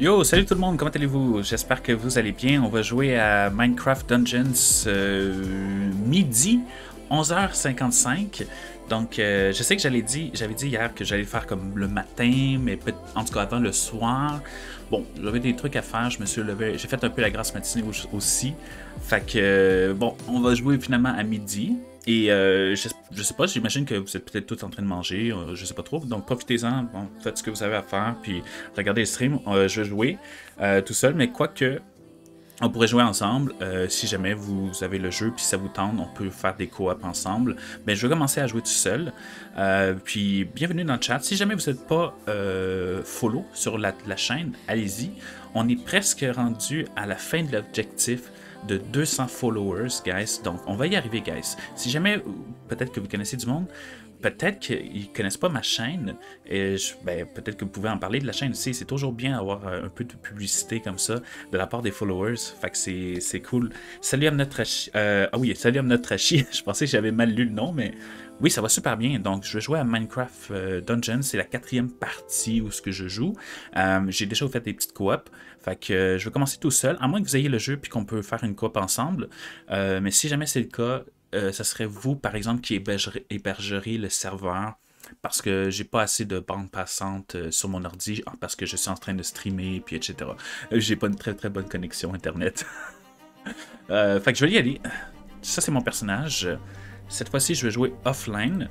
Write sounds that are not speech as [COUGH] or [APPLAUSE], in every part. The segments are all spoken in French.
Yo, salut tout le monde, comment allez-vous? J'espère que vous allez bien. On va jouer à Minecraft Dungeons euh, midi, 11h55. Donc, euh, je sais que j'avais dit, hier que j'allais faire comme le matin, mais en tout cas avant le soir. Bon, j'avais des trucs à faire, je me suis levé, j'ai fait un peu la grasse matinée aussi. Fait que, euh, bon, on va jouer finalement à midi. Et euh, je, sais pas, j'imagine que vous êtes peut-être tous en train de manger, euh, je sais pas trop. Donc profitez-en, faites ce que vous avez à faire, puis regardez le stream. Euh, je vais jouer tout seul, mais quoique, on pourrait jouer ensemble. si jamais vous avez le jeu, puis ça vous tente, on peut faire des co-op ensemble. Mais je vais commencer à jouer tout seul. puis bienvenue dans le chat. Si jamais vous n'êtes pas follow sur la chaîne, allez-y. On est presque rendu à la fin de l'objectif de 200 followers, guys. Donc, on va y arriver, guys. Si jamais, peut-être que vous connaissez du monde, peut-être qu'ils ne connaissent pas ma chaîne, et ben, peut-être que vous pouvez en parler de la chaîne aussi. C'est toujours bien d'avoir euh, un peu de publicité comme ça de la part des followers. Fait que c'est cool. Salut à notre euh, ah oui, salut à notre [LAUGHS] Je pensais que j'avais mal lu le nom, mais oui, ça va super bien. Donc, je vais jouer à Minecraft euh, Dungeons. C'est la quatrième partie où ce que je joue. Euh, j'ai déjà fait des petites coop. Fait que euh, je vais commencer tout seul, à moins que vous ayez le jeu puis qu'on peut faire une coop ensemble. mais si jamais c'est le cas, ça serait vous, par exemple, qui hébergerez le serveur parce que j'ai pas assez de bande passante sur mon ordi, ah, parce que je suis en train de streamer, puis etc. j'ai pas une très très bonne connexion internet. [LAUGHS] fait que je vais y aller. Ça, c'est mon personnage. Cette fois-ci, je vais jouer offline.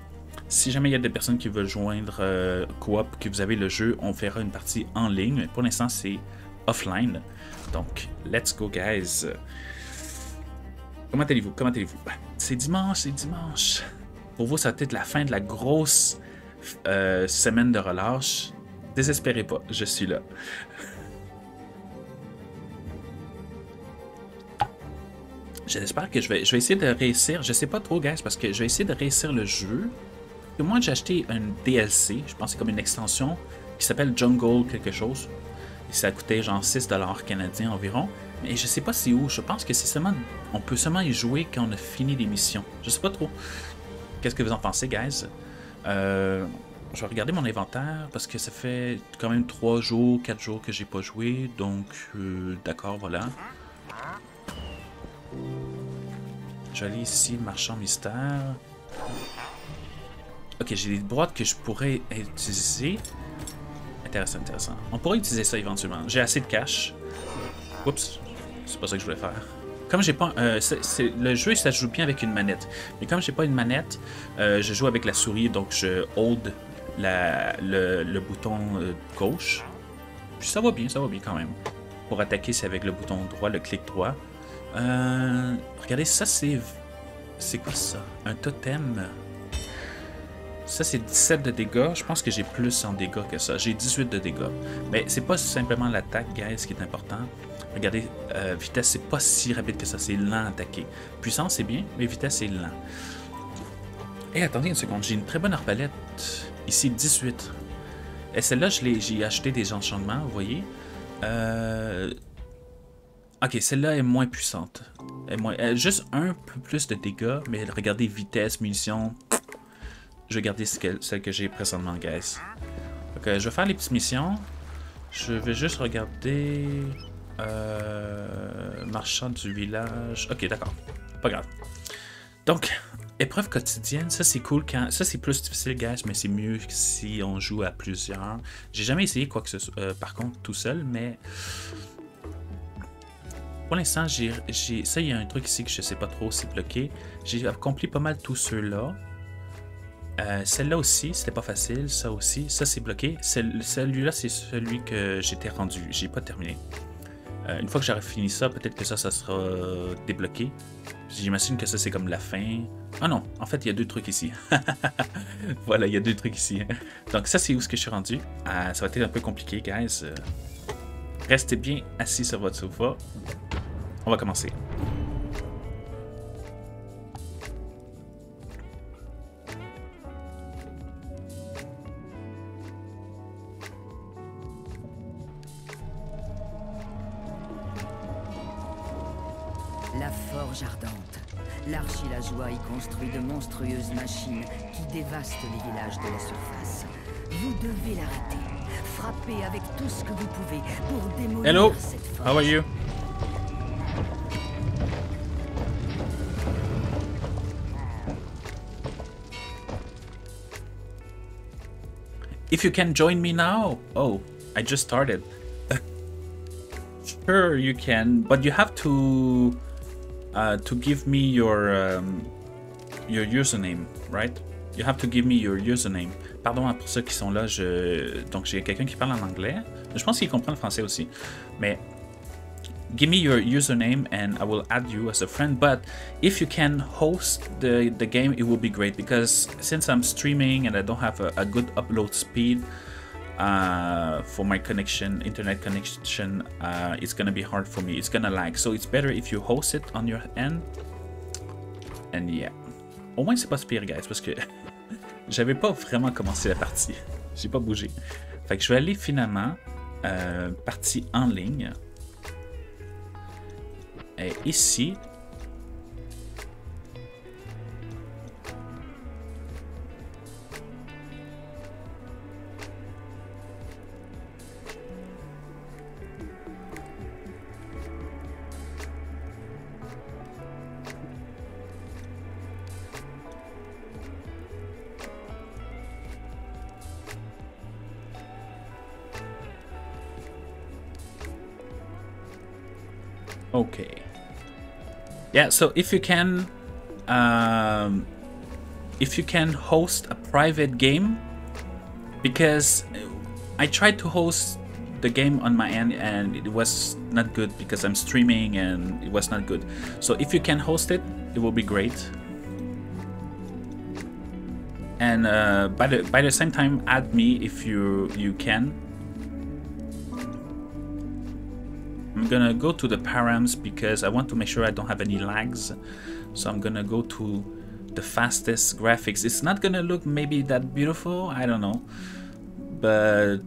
Si jamais il y a des personnes qui veulent joindre euh, Coop, que vous avez le jeu, on fera une partie en ligne. pour l'instant, c'est offline. Donc, let's go, guys. Comment allez-vous? Comment allez-vous? Ben, c'est dimanche, c'est dimanche. Pour vous, ça va être la fin de la grosse euh, semaine de relâche. Désespérez pas, je suis là. J'espère que je vais, je vais essayer de réussir. Je sais pas trop, guys, parce que je vais essayer de réussir le jeu. Et moi, j'ai acheté un DLC, je pense que c'est comme une extension, qui s'appelle Jungle quelque chose. Ça coûtait genre 6$ canadiens environ. Mais je sais pas c'est où. Je pense que c'est seulement. On peut seulement y jouer quand on a fini l'émission. Je sais pas trop. Qu'est-ce que vous en pensez, guys? Euh, je vais regarder mon inventaire parce que ça fait quand même 3 jours, 4 jours que j'ai pas joué. Donc, euh, d'accord, voilà. Je ici, marchand mystère. Ok, j'ai des boîtes que je pourrais utiliser. Intéressant, intéressant. On pourrait utiliser ça éventuellement. J'ai assez de cash. Oups, c'est pas ça que je voulais faire. Comme j'ai pas... Euh, le jeu, ça joue bien avec une manette. Mais comme j'ai pas une manette, euh, je joue avec la souris, donc je hold la, le, bouton euh, gauche. Puis ça va bien, ça va bien quand même. Pour attaquer, c'est avec le bouton droit, le clic droit. Regardez, ça c'est... C'est quoi ça? Un totem? Ça c'est 17 de dégâts. Je pense que j'ai plus en dégâts que ça. J'ai 18 de dégâts. Mais c'est pas simplement l'attaque, guys, qui est important. Regardez, euh, vitesse, c'est pas si rapide que ça. C'est lent à attaquer. Puissance, c'est bien, mais vitesse, c'est lent. Et attendez une seconde, j'ai une très bonne arbalète. Ici, 18. Et celle-là, j'ai acheté des enchantements, vous voyez. Euh, Ok, celle-là est moins puissante. Elle moins, juste un peu plus de dégâts, mais regardez vitesse, munitions. Je vais garder celle que j'ai présentement, guys. Ok, je vais faire les petites missions. Je vais juste regarder... Euh, marchand du village. Ok, d'accord. Pas grave. Donc, épreuve quotidienne, ça c'est cool quand. Ça c'est plus difficile, guys, mais c'est mieux si on joue à plusieurs. J'ai jamais essayé quoi que ce soit, euh, par contre, tout seul, mais pour l'instant, j'ai, ça, il y a un truc ici que je sais pas trop, c'est bloqué. J'ai accompli pas mal tous ceux-là. Euh, celle-là aussi, c'était pas facile. Ça aussi, ça c'est bloqué. Celui-là, c'est celui que j'étais rendu. J'ai pas terminé. Euh, une fois que j'aurai fini ça, peut-être que ça, ça sera débloqué. J'imagine que ça, c'est comme la fin. Ah non, en fait, il y a deux trucs ici. [LAUGHS] voilà, il y a deux trucs ici. Donc ça, c'est où ce que je suis rendu. Euh, ça va être un peu compliqué, guys. Restez bien assis sur votre sofa. On va commencer. Forge ardente. L'archilageois y construit de monstrueuses machines qui dévastent les villages de la surface. Vous devez l'arrêter Frappez avec tout ce que vous pouvez pour démolir Hello, cette forge. how are you? If you can join me now. Oh, I just started. [LAUGHS] sure, you can, but you have to uh, to give me your um, your username, right? You have to give me your username. Pardon pour ceux qui sont là. Je... Donc j'ai quelqu'un qui parle en anglais. Je pense qu'il comprend le français aussi. Mais give me your username and I will add you as a friend. But if you can host the, the game, it will be great because since I'm streaming and I don't have a, a good upload speed uh, for my connection, internet connection, uh, it's gonna be hard for me. It's gonna lag. So it's better if you host it on your end. And yeah. Au moins, c'est pas pire, guys, parce que [LAUGHS] j'avais pas vraiment commencé la partie. [LAUGHS] J'ai pas bougé. Fait que je vais aller finalement euh, partie en ligne. Et ici, Okay. Yeah, so if you can um, if you can host a private game because I tried to host the game on my end and it was not good because I'm streaming and it was not good. So if you can host it, it will be great. And uh, by the by the same time, add me if you you can. I'm gonna go to the params because I want to make sure I don't have any lags. So I'm gonna go to the fastest graphics. It's not gonna look maybe that beautiful, I don't know. But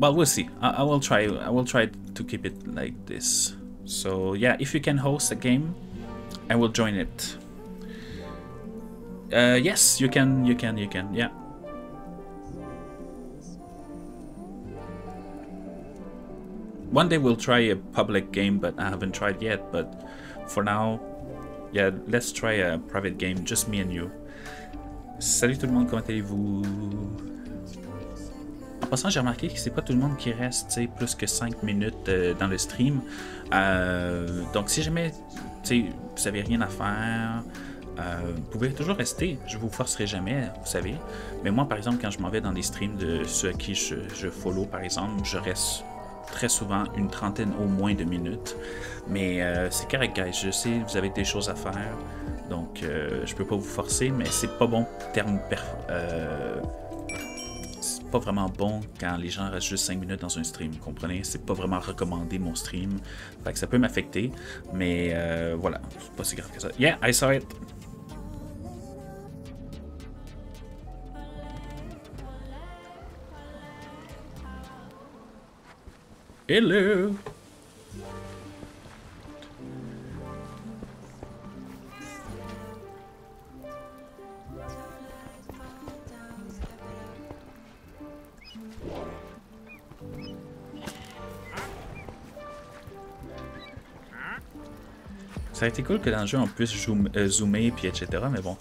well we'll see. I, I will try I will try to keep it like this. So yeah, if you can host a game, I will join it. Uh, yes, you can, you can, you can, yeah. One day we'll try a public game, but I haven't tried yet. But for now, yeah, let's try a private game, just me and you. Salut tout le monde, comment allez-vous? En passant, j'ai remarqué que c'est pas tout le monde qui reste plus que 5 minutes euh, dans le stream. Euh, donc si jamais vous avez rien à faire, euh, vous pouvez toujours rester. Je vous forcerai jamais, vous savez. Mais moi, par exemple, quand je m'en vais dans des streams de ceux à qui je follow, par exemple, je reste très souvent une trentaine au moins de minutes. Mais euh, c'est correct, guys. Je sais, vous avez des choses à faire. Donc, euh, je peux pas vous forcer, mais c'est pas bon terme euh, c'est pas vraiment bon quand les gens restent juste 5 minutes dans un stream, vous comprenez? C'est pas vraiment recommandé mon stream. Fait ça peut m'affecter, mais euh, voilà, c'est pas si grave que ça. Yeah, I saw it. Hello. Ça a été cool que dans le jeu on puisse zoom- euh, zoomer puis etc. Mais bon.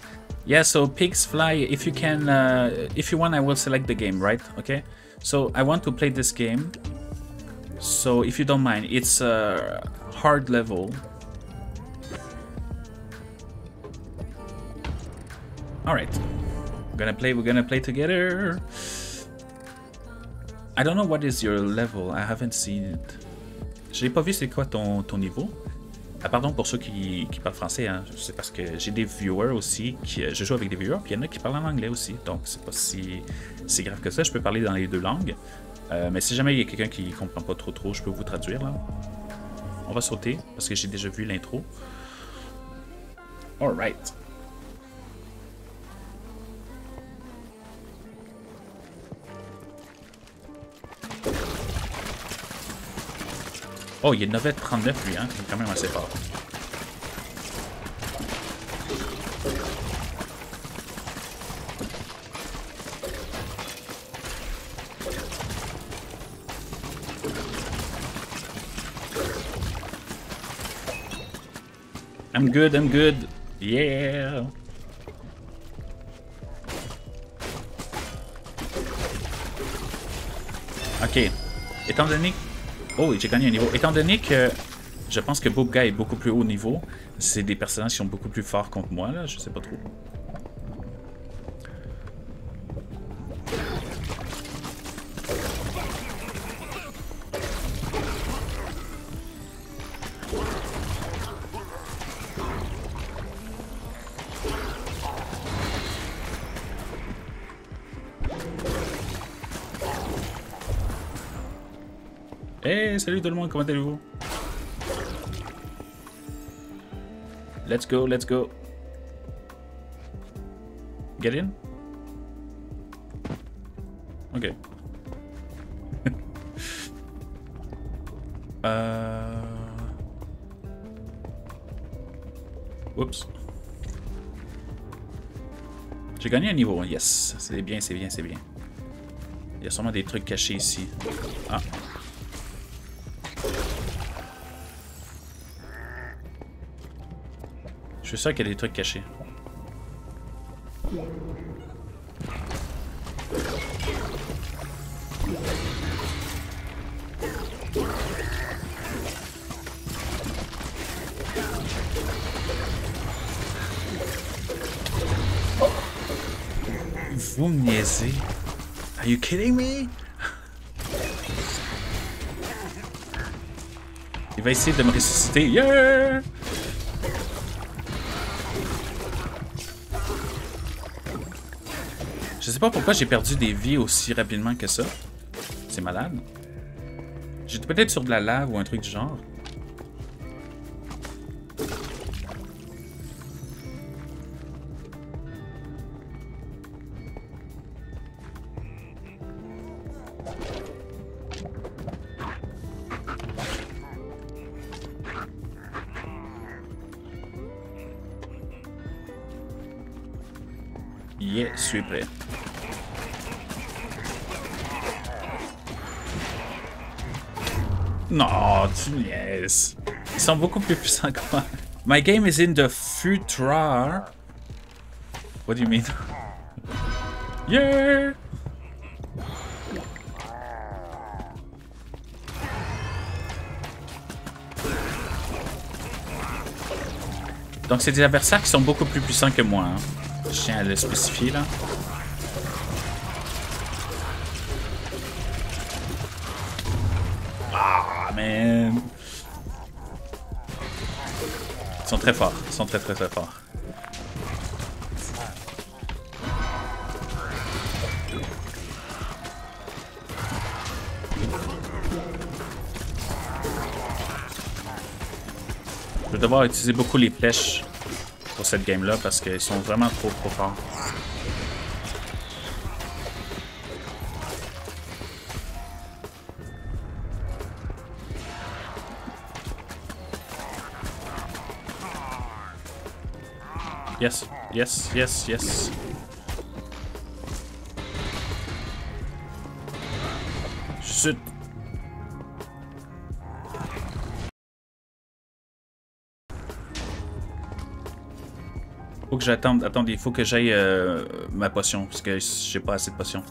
Yeah, so pigs fly. If you can, uh, if you want, I will select the game, right? Okay? So I want to play this game. So if you don't mind, it's a hard level. All right. We're gonna play. We're gonna play together. I don't know what is your level. I haven't seen it. J'ai pas vu c'est quoi ton, ton niveau. Ah, pardon pour ceux qui, qui parlent français, hein. c'est parce que j'ai des viewers aussi, qui, je joue avec des viewers, puis il y en a qui parlent en anglais aussi, donc c'est pas si, si grave que ça, je peux parler dans les deux langues. Euh, mais si jamais il y a quelqu'un qui comprend pas trop trop, je peux vous traduire là. On va sauter, parce que j'ai déjà vu l'intro. Alright. Oh, il est 9h39 lui, hein. Il est quand même assez fort. I'm good, I'm good. Yeah. Ok. Étant donné... Oh, j'ai gagné un niveau. Étant donné que je pense que Boobga est beaucoup plus haut niveau, c'est des personnages qui sont beaucoup plus forts contre moi, là. Je sais pas trop. Salut tout le monde, comment allez-vous? Let's go, let's go. Get in? Ok. [LAUGHS] euh... Oups. J'ai gagné un niveau, yes. C'est bien, c'est bien, c'est bien. Il y a sûrement des trucs cachés ici. Ah. Je suis sûr qu'il y a des trucs cachés. Vous me. Are you kidding me? Il va essayer de me ressusciter. Sais pas pourquoi j'ai perdu des vies aussi rapidement que ça. C'est malade. J'étais peut-être sur de la lave ou un truc du genre. Ils sont beaucoup plus puissants que moi. My game is in the future. What do you mean? [LAUGHS] Yeah! Donc c'est des adversaires qui sont beaucoup plus puissants que moi. hein. Je tiens à le spécifier là. Ils sont très forts. Ils sont très très très forts. Je vais devoir utiliser beaucoup les flèches pour cette game-là parce qu'ils sont vraiment trop trop forts. Yes, yes, yes, yes. Chut. Faut que j'attende. Attendez, il faut que j'aille euh, ma potion parce que j'ai pas assez de potions.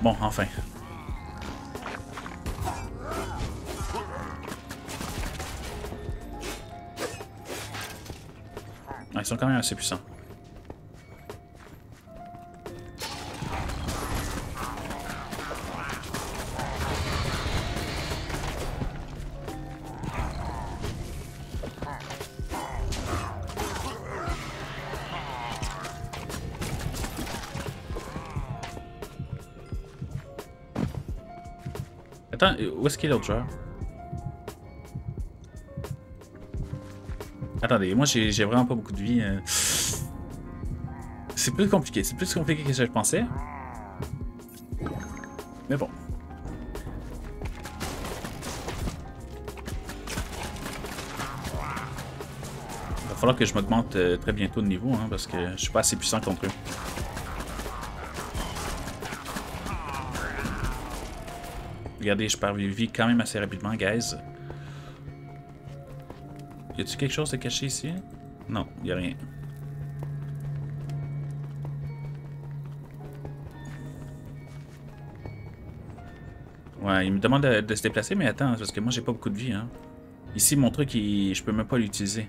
Bon, enfin. Ils sont quand même assez puissants. Attends, où est-ce qu'il est l'autre joueur? Attendez, moi j'ai vraiment pas beaucoup de vie. euh. C'est plus compliqué, c'est plus compliqué que je pensais. Mais bon. Il va falloir que je m'augmente euh, très bientôt de niveau, hein, parce que je suis pas assez puissant contre eux. Regardez, je perds vies quand même assez rapidement, guys. Y a-tu quelque chose de caché ici? Non, y a rien. Ouais, il me demande de, se déplacer, mais attends, parce que moi j'ai pas beaucoup de vie, hein. Ici, mon truc, je peux même pas l'utiliser.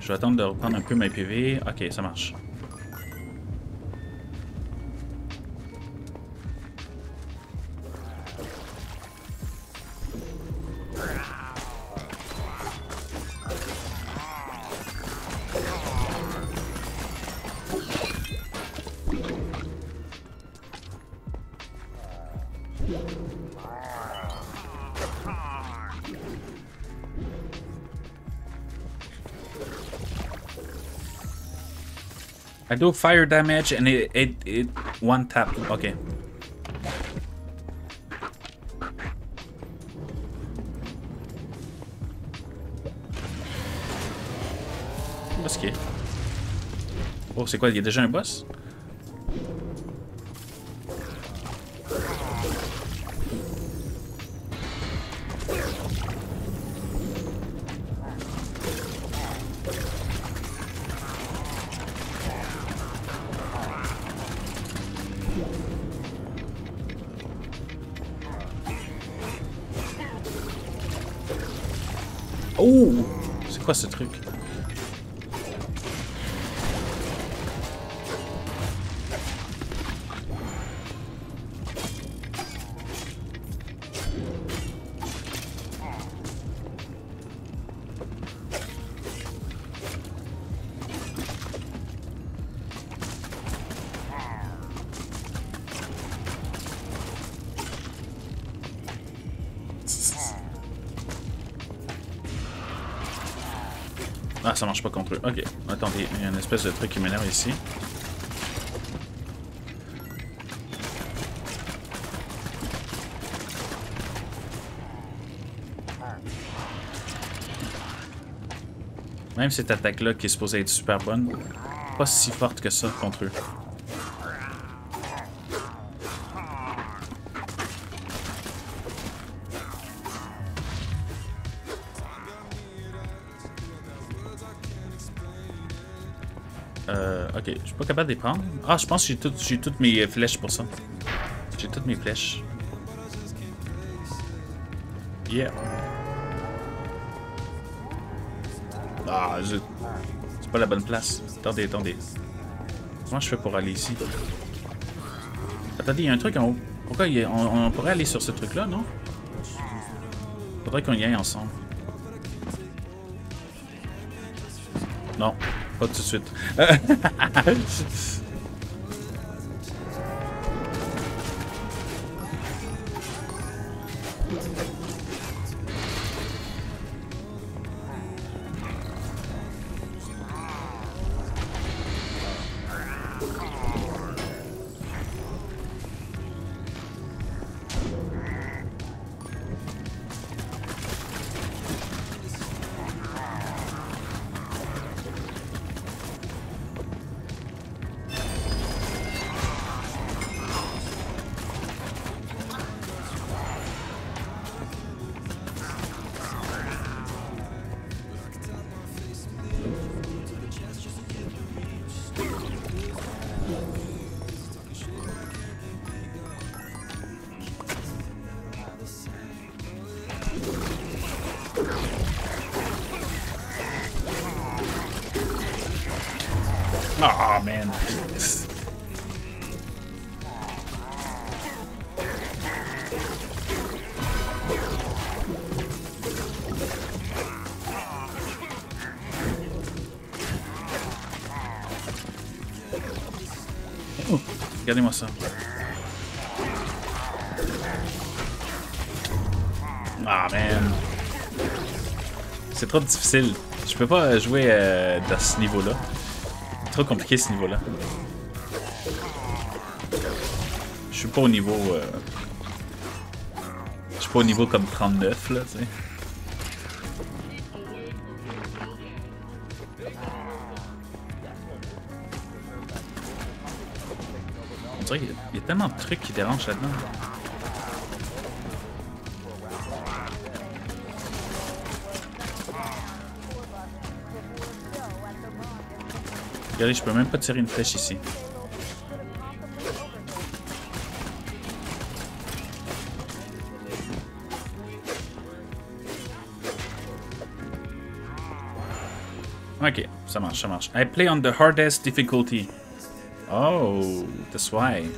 Je vais attendre de reprendre un peu mes PV. Ok, ça marche. Do fire damage and it, it, it one tap. Ok. Qu'est-ce qu'il? Oh, c'est quoi? Il y a déjà un boss? Quoi ce truc? Ok, attendez, il y a une espèce de truc qui m'énerve ici. Même cette attaque-là qui est supposée être super bonne, pas si forte que ça contre eux. Pas capable de les prendre. Ah, je pense que j'ai tout- toutes mes euh, flèches pour ça. J'ai toutes mes flèches. Yeah. Ah, zut. C'est pas la bonne place. Attendez, attendez. Comment je fais pour aller ici? Attendez, il y a un truc en haut. Pourquoi on, on pourrait aller sur ce truc-là, non? Faudrait qu'on y aille ensemble. Pas tout de suite. [LAUGHS] Ah, man. C'est trop difficile. Je peux pas jouer euh, dans ce niveau-là. Trop compliqué ce niveau-là. Je suis pas au niveau. euh, Je suis pas au niveau comme 39 là, tu sais. dirait qu'il y a tellement de trucs qui dérangent là-dedans. Regardez, je peux même pas tirer une flèche ici. Ok, ça marche, ça marche. I play on the hardest difficulty. Oh, that's why.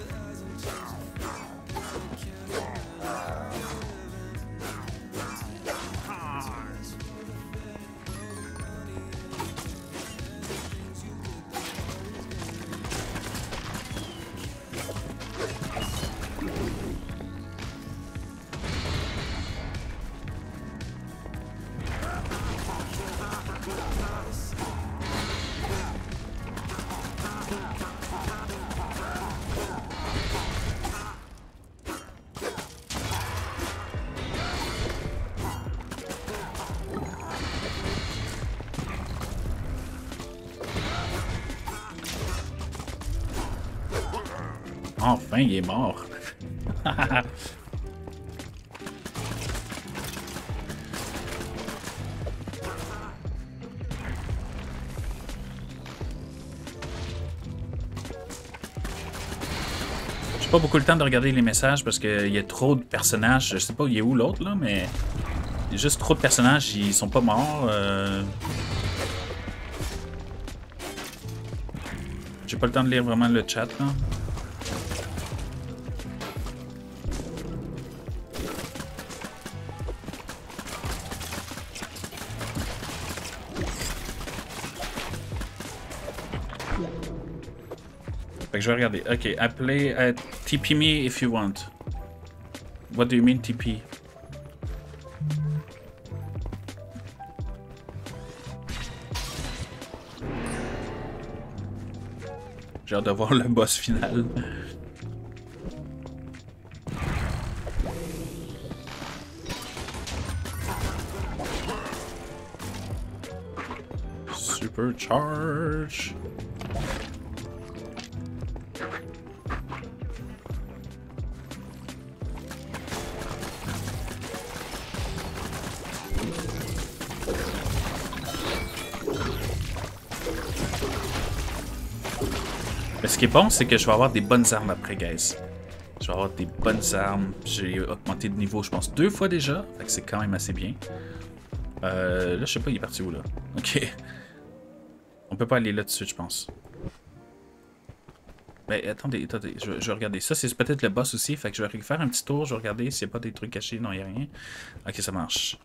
Il est mort. J'ai pas beaucoup le temps de regarder les messages parce qu'il y a trop de personnages. Je sais pas, il est où l'autre là, mais il y a juste trop de personnages, ils sont pas morts. Euh... J'ai pas le temps de lire vraiment le chat là. Je vais regarder. Ok, play uh, TP me if you want. What do you mean TP? J'ai hâte de voir le boss final. Supercharge. Bon, c'est que je vais avoir des bonnes armes après, guys. Je vais avoir des bonnes armes. J'ai augmenté de niveau, je pense, deux fois déjà. Fait que c'est quand même assez bien. Euh, là, je sais pas, il est parti où, là? [LAUGHS] Ok. On peut pas aller là dessus, je pense. Mais attendez, attendez, je, vais regarder. Ça, c'est peut-être le boss aussi. Fait que je vais faire un petit tour. Je vais regarder s'il n'y a pas des trucs cachés. Non, il n'y a rien. Ok, ça marche.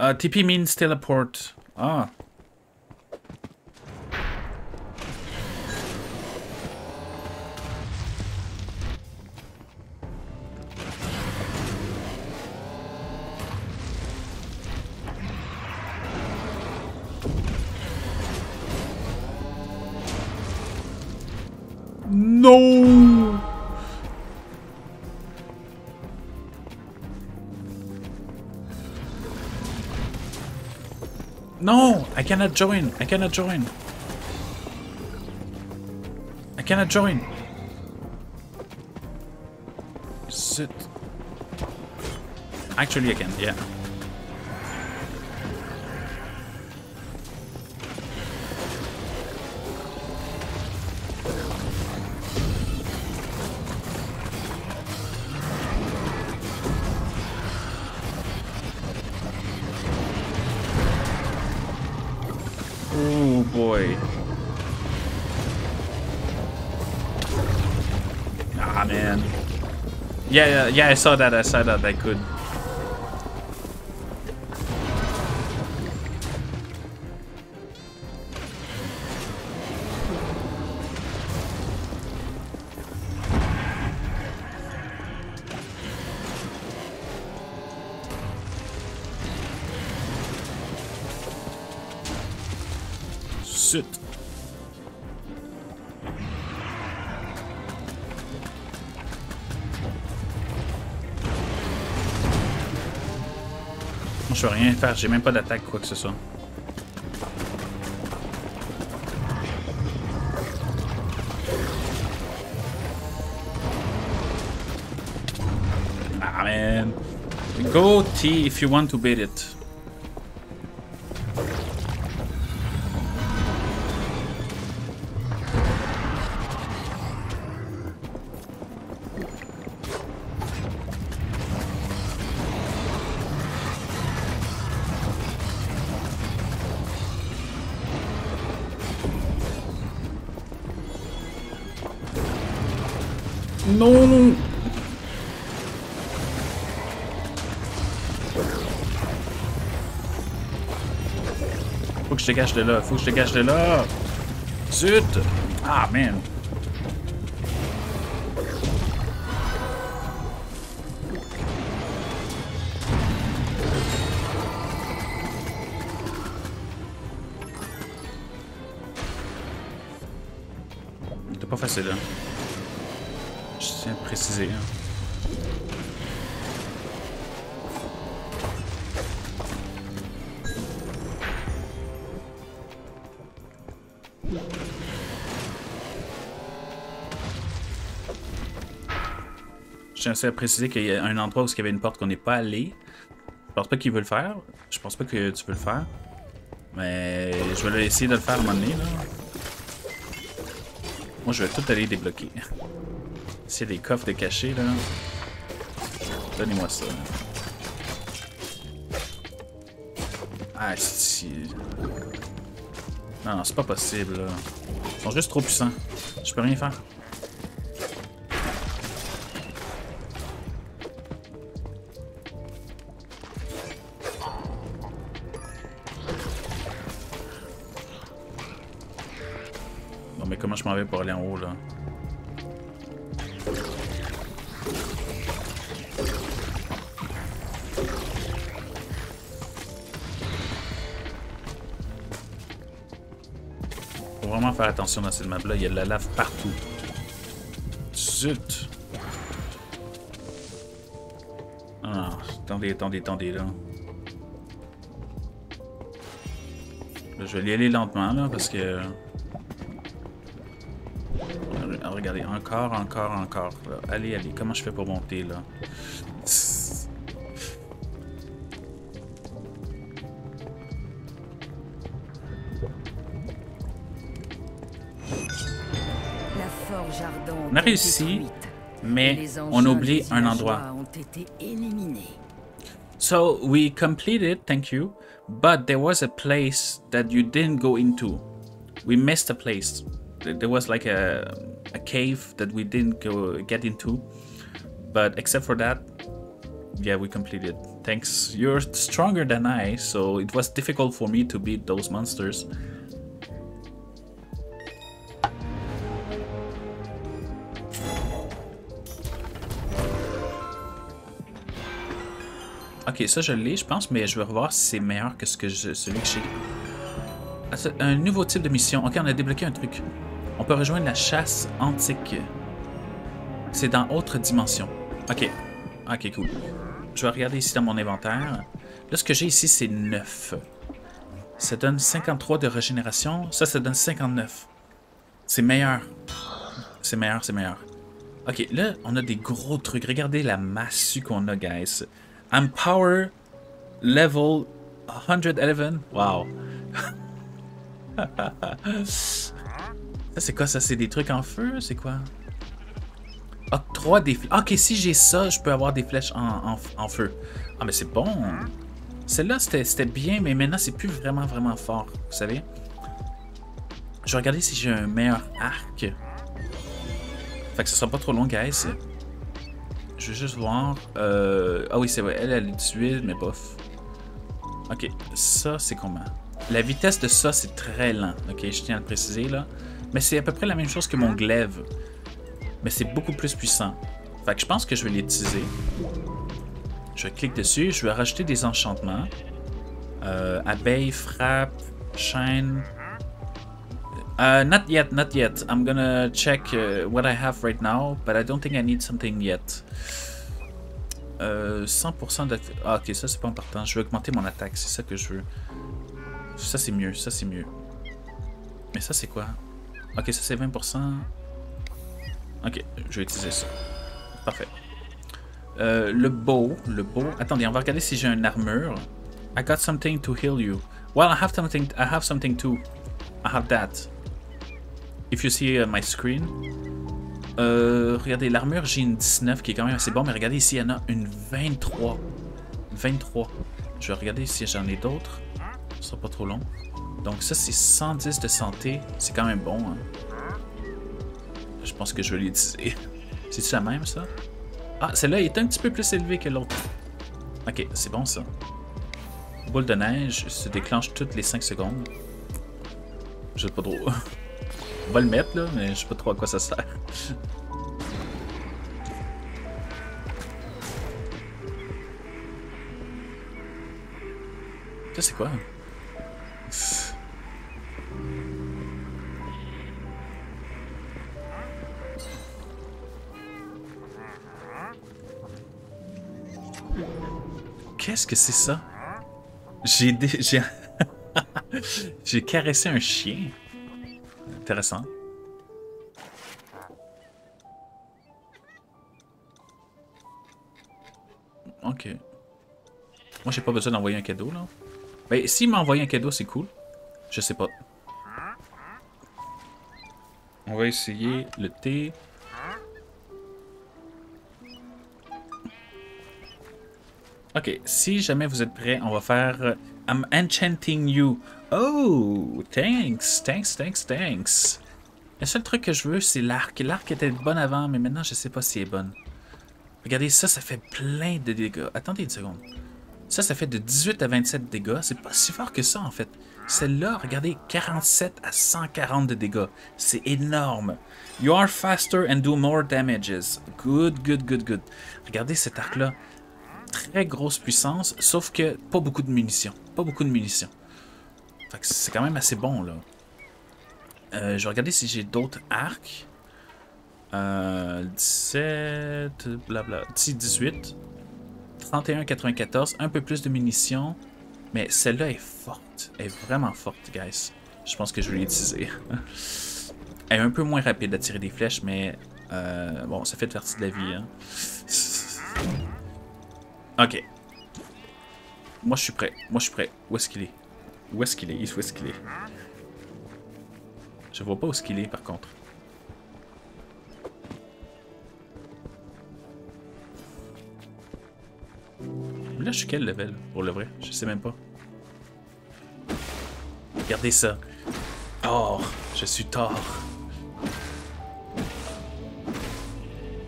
Uh, TP means teleport. Ah. I cannot join! I cannot join! I cannot join! Sit. Actually, I can, yeah. Yeah, yeah, yeah, I saw that, I saw that I could. je peux rien faire, j'ai même pas d'attaque quoi que ce soit. Ah man. Go T if you want to beat it. Dégage de là. Faut que je de là. Zut. Ah, man. Pas facile, hein. Tiens à préciser qu'il y a un endroit où il y avait une porte qu'on n'est pas allé. Je pense pas qu'il veut le faire. Je pense pas que tu peux le faire. Mais je vais essayer de le faire à un moment donné. Là. Moi, je vais tout aller débloquer. A des coffres de cachés, là. Donnez-moi ça. Ah, si. Non, non, c'est pas possible, là. Ils sont juste trop puissants. Je peux rien faire. Attention dans cette map-là. Il y a de la lave partout. Zut! Ah, attendez, attendez, attendez, là. Je vais y aller lentement, là, parce que... Regardez, encore, encore, encore. Allez, allez, comment je fais pour monter, là? Mais on oublie un endroit. ont été éliminés. So we completed, thank you, but there was a place that you didn't go into. We missed a place. There was like a a cave that we didn't go get into, but except for that, yeah, we completed. Thanks. You're stronger than I, so it was difficult for me to beat those monsters. Ok, ça je l'ai, je pense, mais je vais revoir si c'est meilleur que ce que celui que j'ai. Un nouveau type de mission. Ok, on a débloqué un truc. On peut rejoindre la chasse antique. C'est dans autre dimension. Ok. Ok, cool. Je vais regarder ici dans mon inventaire. Là, ce que j'ai ici, c'est 9. Ça donne 53 de régénération. Ça, ça donne 59. C'est meilleur. C'est meilleur, c'est meilleur. Ok, là, on a des gros trucs. Regardez la massue qu'on a, guys. I'm power level 111. Wow. c'est quoi ça? C'est des trucs en feu? C'est quoi? Octroi des flèches. Ok, si j'ai ça, je peux avoir des flèches en, feu. Ah, mais c'est bon. Celle-là, c'était c'était bien, mais maintenant, c'est plus vraiment, vraiment fort. Vous savez? Je vais regarder si j'ai un meilleur arc. Fait que ce sera pas trop long, guys. Je vais juste voir. Euh... Ah oui, c'est vrai. Elle, elle est 18, mais bof. Ok, ça, c'est comment? La vitesse de ça, c'est très lent. Ok, je tiens à le préciser là. Mais c'est à peu près la même chose que mon glaive. Mais c'est beaucoup plus puissant. Fait que je pense que je vais l'utiliser. Je clique dessus. Je vais rajouter des enchantements. Euh, abeille, frappe, chaîne. Uh, not yet, not yet. I'm gonna check uh, what I have right now, but I don't think I need something yet. Euh, 100% de... Ah, ok, ça c'est pas important. Je vais augmenter mon attaque, c'est ça que je veux. Ça c'est mieux, ça c'est mieux. Mais ça c'est quoi? Ok, ça c'est 20%. Ok, je vais utiliser ça. Parfait. Euh, le beau, le beau. Attendez, on va regarder si j'ai une armure. I got something to heal you. Well, I have something. I have something too. I have that. If you see uh, my screen. Euh, regardez, l'armure, j'ai une 19 qui est quand même assez bon, mais regardez ici, il y en a une 23. 23. Je vais regarder si j'en ai d'autres. Ce sera pas trop long. Donc ça, c'est 110 de santé. C'est quand même bon. Hein. Je pense que je vais l'utiliser. [LAUGHS] C'est-tu la même, ça? Ah, celle-là est un petit peu plus élevée que l'autre. Ok, c'est bon, ça. Boule de neige se déclenche toutes les 5 secondes. Je sais pas trop. [LAUGHS] On va le mettre, là, mais je sais pas trop à quoi ça sert. [LAUGHS] Ça, c'est quoi? Qu'est-ce que c'est ça? J'ai j'ai [LAUGHS] j'ai caressé un chien. Ok. Moi, j'ai pas besoin d'envoyer un cadeau, là. Ben, s'il m'a envoyé un cadeau, c'est cool. Je sais pas. On va essayer le thé. Ok, si jamais vous êtes prêts, on va faire euh, I'm enchanting you. Oh, thanks, thanks, thanks, thanks. Le seul truc que je veux, c'est l'arc. L'arc était bonne avant, mais maintenant, je sais pas si elle est bonne. Regardez, ça, ça fait plein de dégâts. Attendez une seconde. Ça, ça fait de 18 à 27 dégâts. C'est pas si fort que ça, en fait. Celle-là, regardez, 47 à 140 de dégâts. C'est énorme. You are faster and do more damages. Good, good, good, good. Regardez cet arc-là très grosse puissance, sauf que pas beaucoup de munitions. Pas beaucoup de munitions. C'est quand même assez bon, là. Euh, je vais regarder si j'ai d'autres arcs. Euh, 17, blabla, 18, 31, 94, un peu plus de munitions. Mais celle-là est forte. Elle est vraiment forte, guys. Je pense que je vais l'utiliser. [LAUGHS] Elle est un peu moins rapide à tirer des flèches, mais euh, bon, ça fait partie de la vie. Hein. [LAUGHS] Ok. Moi, je suis prêt. Moi, je suis prêt. Où est-ce qu'il est? Où est-ce qu'il est? Où est-ce qu'il est? Je vois pas où est-ce qu'il est, par contre. Là, je suis quel level, pour le vrai? Je sais même pas. Regardez ça. Or, je suis tort.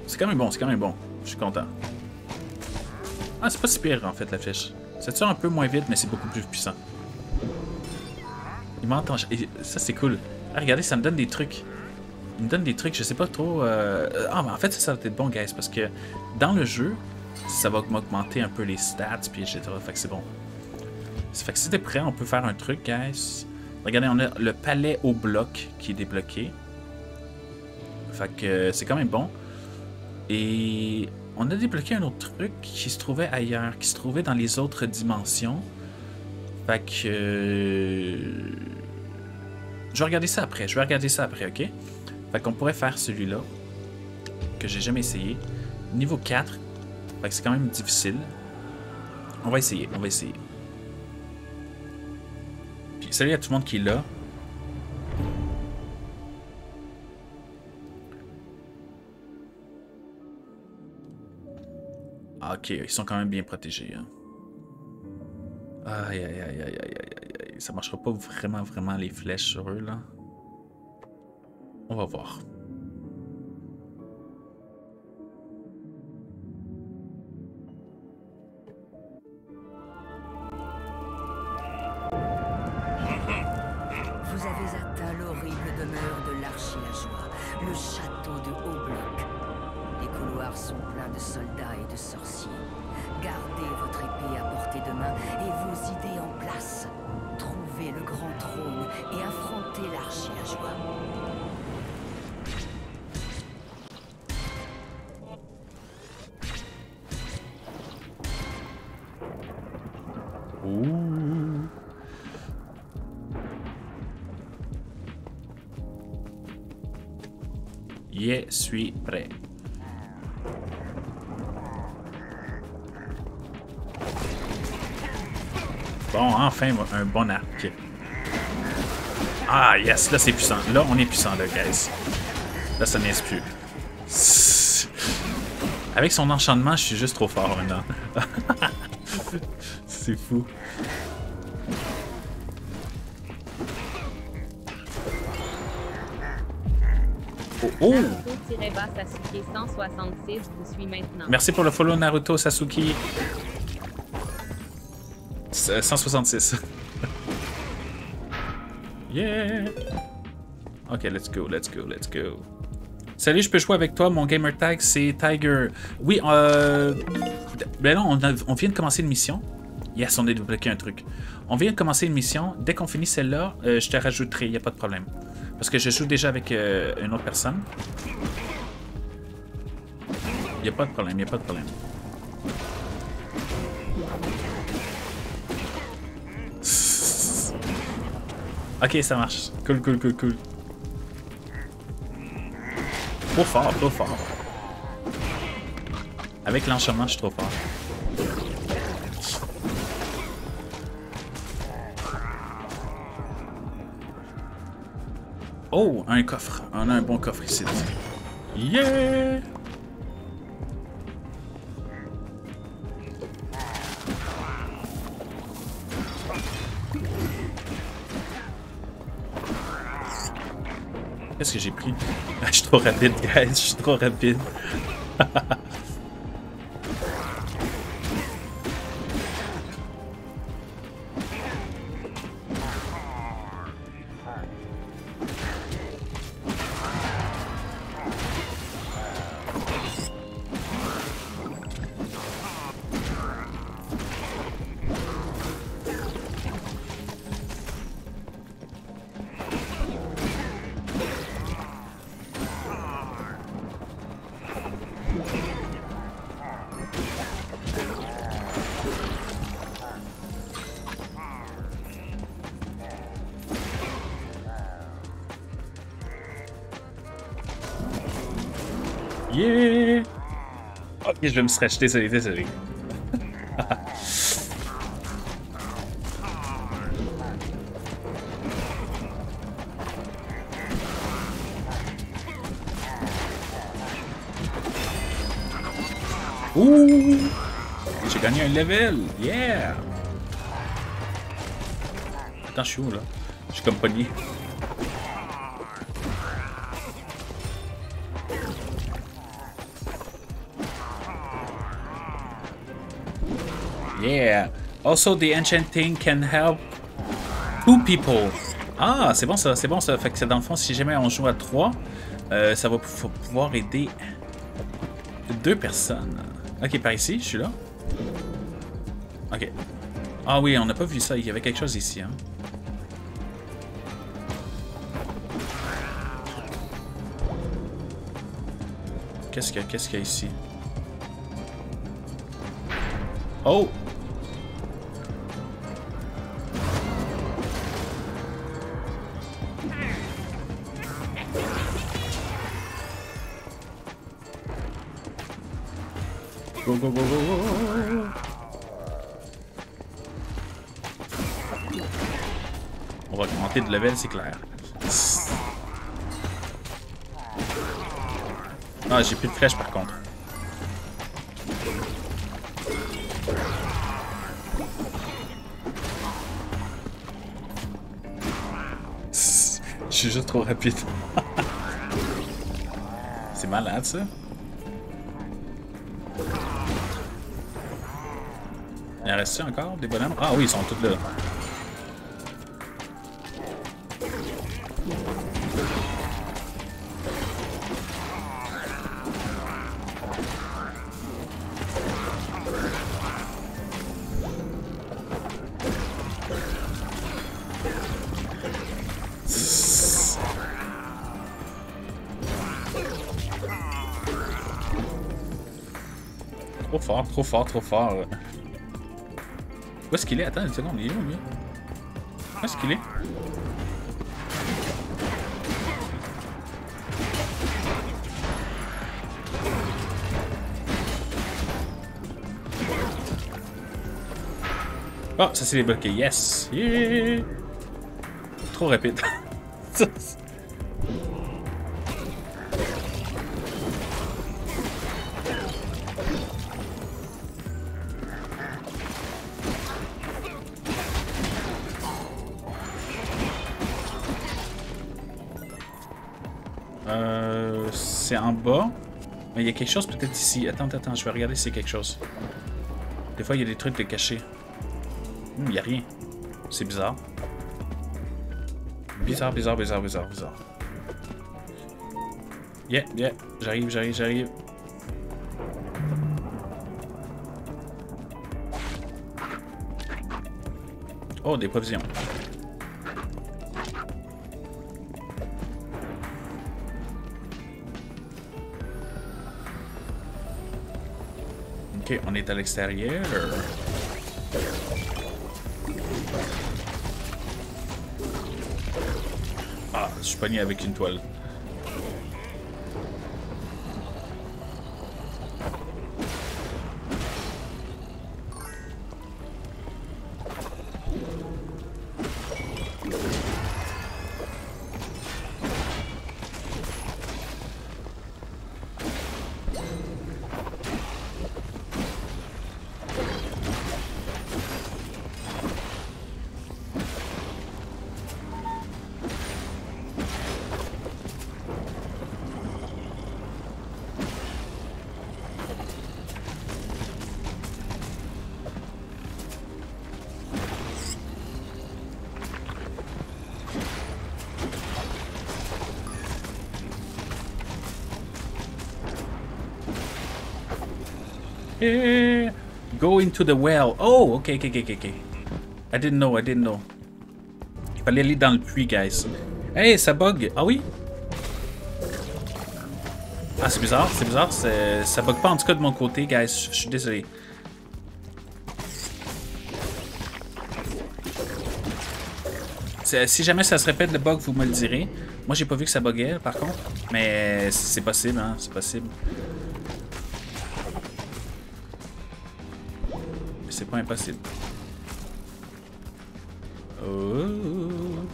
C'est quand même bon, c'est quand même bon. Je suis content. Ah, c'est pas si pire en fait la flèche. C'est un peu moins vite, mais c'est beaucoup plus puissant. Il m'entend. Ça, c'est cool. Ah, regardez, ça me donne des trucs. Il me donne des trucs, je sais pas trop. Euh... Ah, mais en fait, ça, ça va être bon, guys, parce que dans le jeu, ça va m'augmenter un peu les stats, puis etc. Fait que c'est bon. Fait que si t'es prêt, on peut faire un truc, guys. Regardez, on a le palais au bloc qui est débloqué. Fait que c'est quand même bon. Et on a débloqué un autre truc qui se trouvait ailleurs, qui se trouvait dans les autres dimensions. Fait que... Je vais regarder ça après, je vais regarder ça après, ok? Fait qu'on pourrait faire celui-là, que j'ai jamais essayé. Niveau 4, fait que c'est quand même difficile. On va essayer, on va essayer. Puis salut à tout le monde qui est là. ok, ils sont quand même bien protégés. Hein. Aïe, aïe, aïe, aïe, aïe, aïe, aïe. Ça marchera pas vraiment, vraiment les flèches sur eux, là. On va voir. Enfin, un bon arc. Ah, yes, là, c'est puissant. Là, on est puissant, là, guys. Là, ça n'est plus. [LAUGHS] Avec son enchantement, je suis juste trop fort maintenant. [LAUGHS] c'est fou. Oh! oh. Merci pour le follow Naruto Sasuke. 166. [LAUGHS] yeah! Ok, let's go, let's go, let's go. Salut, je peux jouer avec toi. Mon gamer tag, c'est Tiger. Oui, euh. Ben là, on, vient de commencer une mission. Yes, on a débloqué un truc. On vient de commencer une mission. Dès qu'on finit celle-là, euh, je te rajouterai, il n'y a pas de problème. Parce que je joue déjà avec euh, une autre personne. Il a pas de problème, il a pas de problème. Ok, ça marche. Cool, cool, cool, cool. Trop fort, trop fort. Avec l'enchantement, je suis trop fort. Oh, un coffre. On a un bon coffre ici. Yeah! Qu'est-ce que j'ai pris? [LAUGHS] Je suis trop rapide, guys. Je suis trop rapide. [LAUGHS] je vais me stretch. Désolé, désolé. Ouh! J'ai gagné un level! Yeah! Attends, je suis où là? Je suis comme pogné. Also, the enchanting can help two people. Ah, c'est bon ça, c'est bon ça. Fait que dans le fond, si jamais on joue à trois, euh, ça va pouvoir aider deux personnes. Ok, par ici, je suis là. Ok. Ah oui, on n'a pas vu ça. Il y avait quelque chose ici. Hein. Qu'est-ce qu'il y a ici? Oh! Go, go, go, go. On va augmenter de level, c'est clair. Ah, j'ai plus de flèches par contre. Je suis juste trop rapide. c'est malade ça. Encore des bonhommes? Ah oui, ils sont tous là. Trop fort, trop fort, trop fort. Où est-ce qu'il est? Attends une seconde, il est où lui? Où est-ce qu'il est? Oh, ça c'est débloqué. Yes! Trop rapide. [LAUGHS] a quelque chose peut-être ici. Attends, attends, je vais regarder si c'est quelque chose. Des fois, il y a des trucs de cachés. Il n'y a rien. C'est bizarre. Bizarre, bizarre, bizarre, bizarre, bizarre. Yeah, yeah, j'arrive, j'arrive, j'arrive. Oh, des provisions. Ok, on est à l'extérieur. Ah, je suis pogné avec une toile. Into the well. Oh, ok, ok, ok, ok. I didn't know, I didn't know. Il fallait aller dans le puits, guys. Hey, ça bug. Ah oui? Ah, c'est bizarre, c'est bizarre. Ça bug pas en tout cas de mon côté, guys. Je suis désolé. Si jamais ça se répète le bug, vous me le direz. Moi, j'ai pas vu que ça buguait, par contre. Mais c'est possible, hein, c'est possible. Pas impossible. Oh.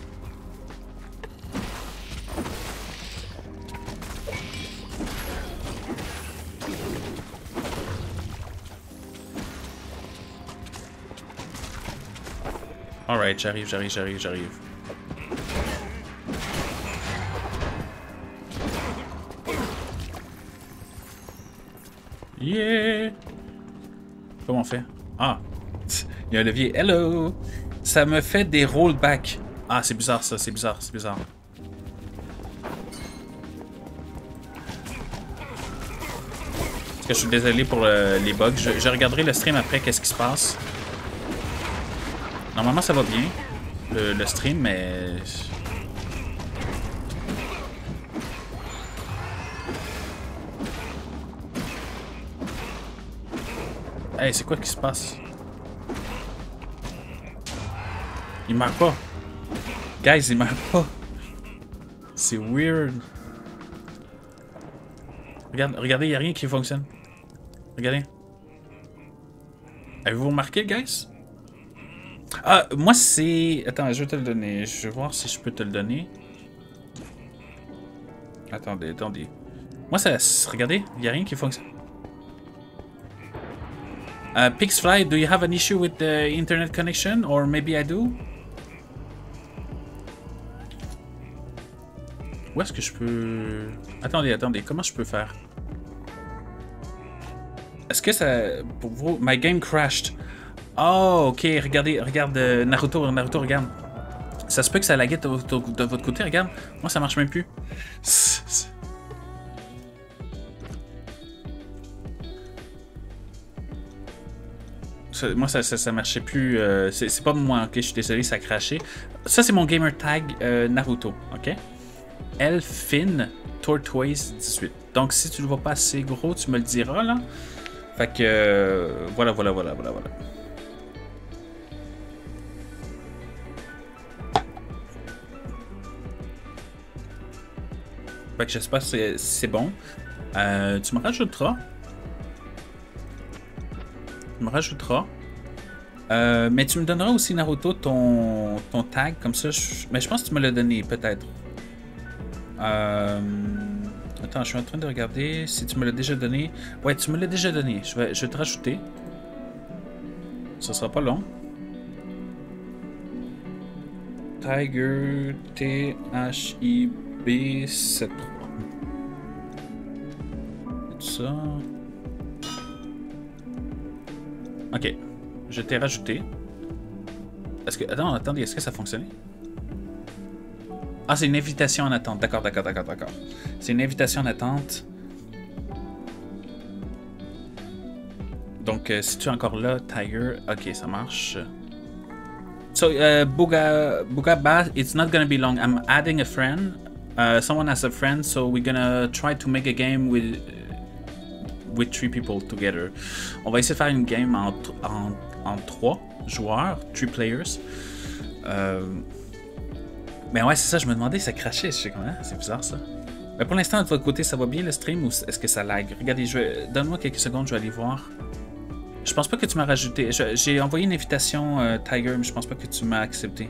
Alright, j'arrive, j'arrive, j'arrive, j'arrive. Il y a un levier. Hello! Ça me fait des rollbacks. Ah, c'est bizarre ça, c'est bizarre, c'est bizarre. que je suis désolé pour les bugs. Je, regarderai le stream après, qu'est-ce qui se passe. Normalement, ça va bien, le, stream, mais... Hey, c'est quoi qui se passe? Il meurt pas. Guys, il meurt pas. C'est weird. Regarde, regardez, il n'y a rien qui fonctionne. Regardez. Avez-vous remarqué, guys? Ah, moi c'est... Attends, je vais te le donner. Je vais voir si je peux te le donner. Attendez, attendez. Moi, ça... Regardez, il n'y a rien qui fonctionne. Uh, Pixfly, do you have an issue with the internet connection? Or maybe I do? Où est-ce que je peux... Attendez, attendez, comment je peux faire? Est-ce que ça... Pour vous... My game crashed. Oh, ok, regardez, regarde euh, Naruto, Naruto, regarde. Ça se peut que ça laguette de, de, votre côté, regarde. Moi, ça marche même plus. moi, ça, ça, marchait plus. Euh, c'est pas moi, ok, je suis désolé, ça a craché. Ça, c'est mon gamer tag euh, Naruto, ok? Elfin Tortoise 18. Donc, si tu le vois pas assez gros, tu me le diras, là. Fait que, euh, voilà, voilà, voilà, voilà, voilà. Fait que j'espère que c'est bon. tu me rajouteras. Tu me rajouteras. Euh, mais tu me donneras aussi, Naruto, ton, ton tag, comme ça. Mais je pense que tu me l'as donné, peut-être. Euh... Attends, je suis en train de regarder si tu me l'as déjà donné. Ouais, tu me l'as déjà donné. Je vais, je vais te rajouter. Ça sera pas long. Tiger T-H-I-B 7 ça. Ok. Je t'ai rajouté. Est-ce que. Attends, attendez, est-ce que ça fonctionne Ah, c'est une invitation en attente. D'accord, d'accord, d'accord, d'accord. C'est une invitation en attente. Donc, euh, si tu es encore là, Tiger, ok, ça marche. So, uh, Buga, Buga Ba, it's not gonna be long. I'm adding a friend. Uh, someone has a friend, so we're gonna try to make a game with with three people together. On va essayer de faire une game en, en, en trois joueurs, three players. Euh, mais ouais, c'est ça, je me demandais, ça crachait, je sais comment, c'est bizarre ça. Mais pour l'instant, de votre côté, ça va bien le stream ou est-ce que ça lag? Regardez, donne-moi quelques secondes, je vais aller voir. Je pense pas que tu m'as rajouté. J'ai envoyé une invitation euh, Tiger, mais je pense pas que tu m'as accepté.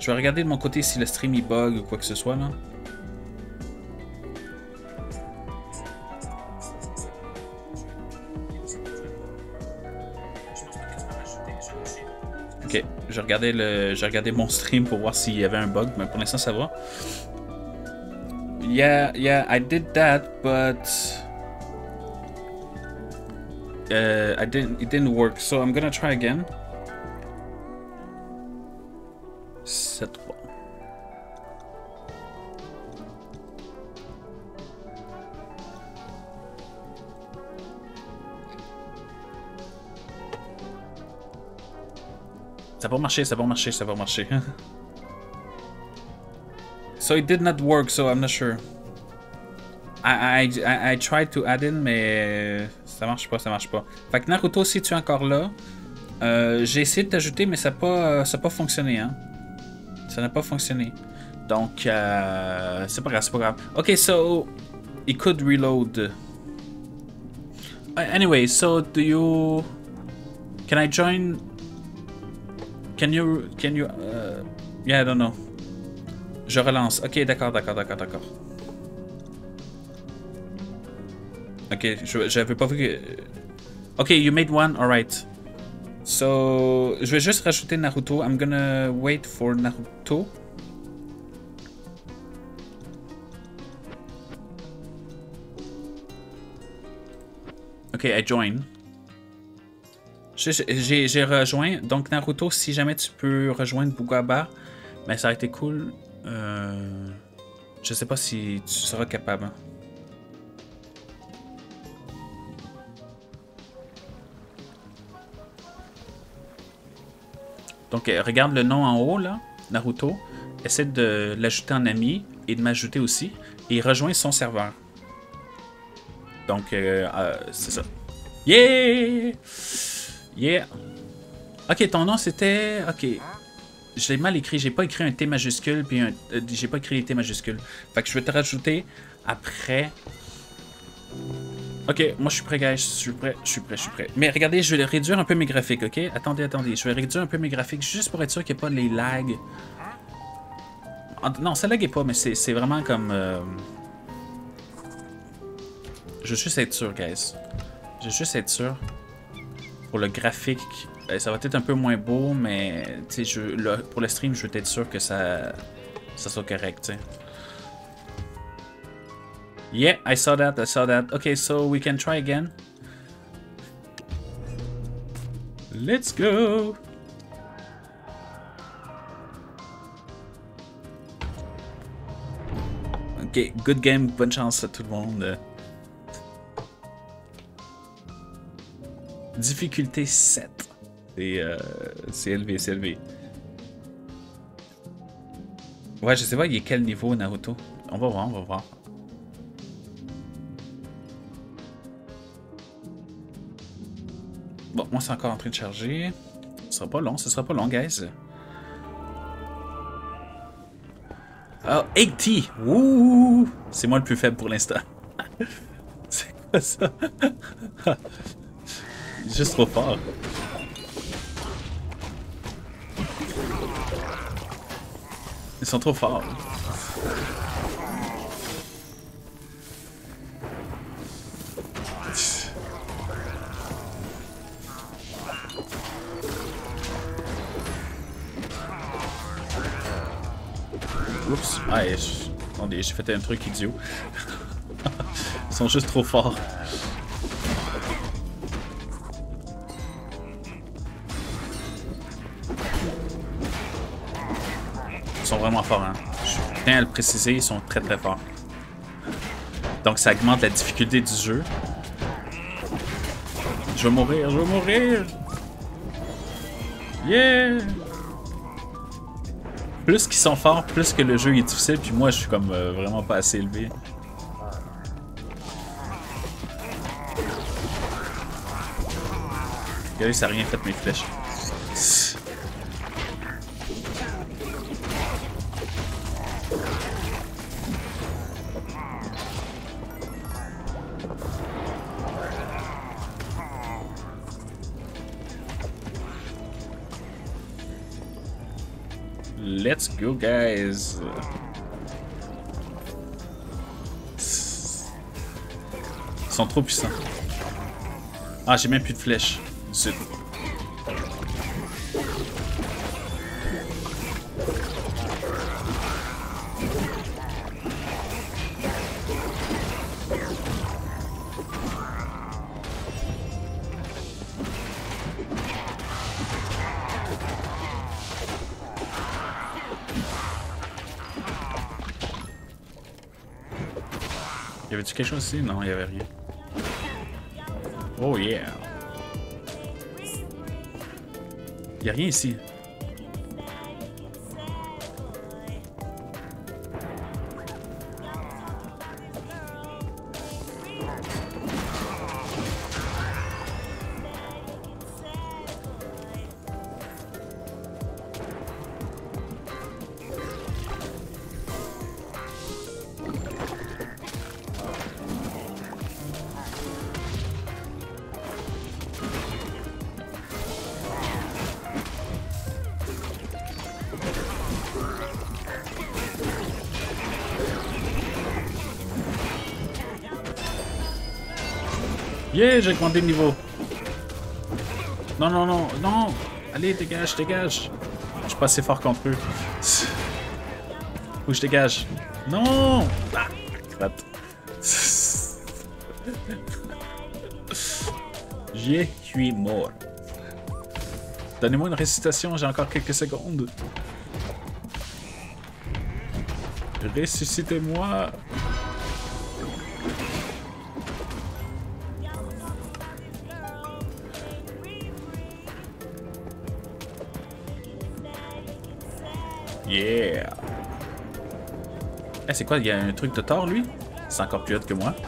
Je vais regarder de mon côté si le stream il bug ou quoi que ce soit là. Ok, j'ai regardé, le, regardé mon stream pour voir s'il y avait un bug, mais pour l'instant ça va. Yeah, yeah, I did that, but uh, I didn't. It didn't work, so I'm gonna try again. Ça va marcher, ça va marcher, ça va marcher. [LAUGHS] so it did not work, so I'm not sure. I, I, I, tried to add in, mais ça marche pas, ça marche pas. Fait que Naruto, si tu es encore là, euh, j'ai essayé de t'ajouter, mais ça n'a pas, ça pas fonctionné. Hein? Ça n'a pas fonctionné. Donc, euh, c'est pas grave, c'est pas grave. Ok, so, it could reload. Anyway, so do you... Can I join Can you... Can you... Uh, yeah, I don't know. Je relance. Ok, d'accord, d'accord, d'accord, d'accord. Ok, j'avais pas vu que... Ok, you made one, alright. So, je vais juste rajouter Naruto. I'm gonna wait for Naruto. Ok, I join. J'ai rejoint. Donc, Naruto, si jamais tu peux rejoindre Bugaba, ben, ça a été cool. Euh, je sais pas si tu seras capable. Hein. Donc, euh, regarde le nom en haut, là, Naruto. Essaie de l'ajouter en ami et de m'ajouter aussi. Et rejoins son serveur. Donc, euh, c'est ça. Yeah! Yeah. Ok, ton nom c'était. Ok. Je l'ai mal écrit. J'ai pas écrit un T majuscule puis. Euh, j'ai pas écrit T majuscule. Fait que je vais te rajouter après. Ok, moi je suis prêt, guys. Je suis prêt, je suis prêt, je suis prêt. Mais regardez, je vais réduire un peu mes graphiques, ok? Attendez, attendez. Je vais réduire un peu mes graphiques juste pour être sûr qu'il n'y a pas les lags. Non, ça lague pas, mais c'est vraiment comme. Euh, je veux juste être sûr, guys. Je veux juste être sûr pour le graphique, ben, ça va être un peu moins beau, mais pour le stream, je veux être sûr que ça, ça soit correct. Yeah, I saw that, I saw that. Okay, so we can try again. Let's go! Ok, good game, bonne chance à tout le monde. Difficulté 7. Euh, c'est élevé, c'est élevé. Ouais, je sais pas, il est quel niveau Naruto. On va voir, on va voir. Bon, moi c'est encore en train de charger. Ce sera pas long, ce sera pas long, guys. Oh, 80! Ouh! C'est moi le plus faible pour l'instant. [LAUGHS] c'est quoi ça? [LAUGHS] juste trop fort. Ils sont trop forts. Oups. Ah, j'ai fait un truc idiot. [LAUGHS] Ils sont juste trop forts. À le préciser, ils sont très très forts. Donc ça augmente la difficulté du jeu. Je vais mourir, je vais mourir! Yeah! Plus qu'ils sont forts, plus que le jeu est difficile, puis moi je suis comme euh, vraiment pas assez élevé. Regardez, ça a rien fait mes flèches. Sont trop puissants. Ah, j'ai même plus de flèches. Zut. Y avait-tu quelque chose ici? Non, il y avait rien. Oh yeah! Y a rien ici. Yeah, j'ai augmenté le niveau. Non, non, non, non. Allez, dégage, dégage. Je suis pas assez fort contre eux. Où je dégage. Non ah, J'y suis mort. Donnez-moi une récitation, j'ai encore quelques secondes. Ressuscitez-moi. Yeah! Eh, c'est quoi? Il y a un truc de tort, lui? C'est encore plus haut que moi. [LAUGHS]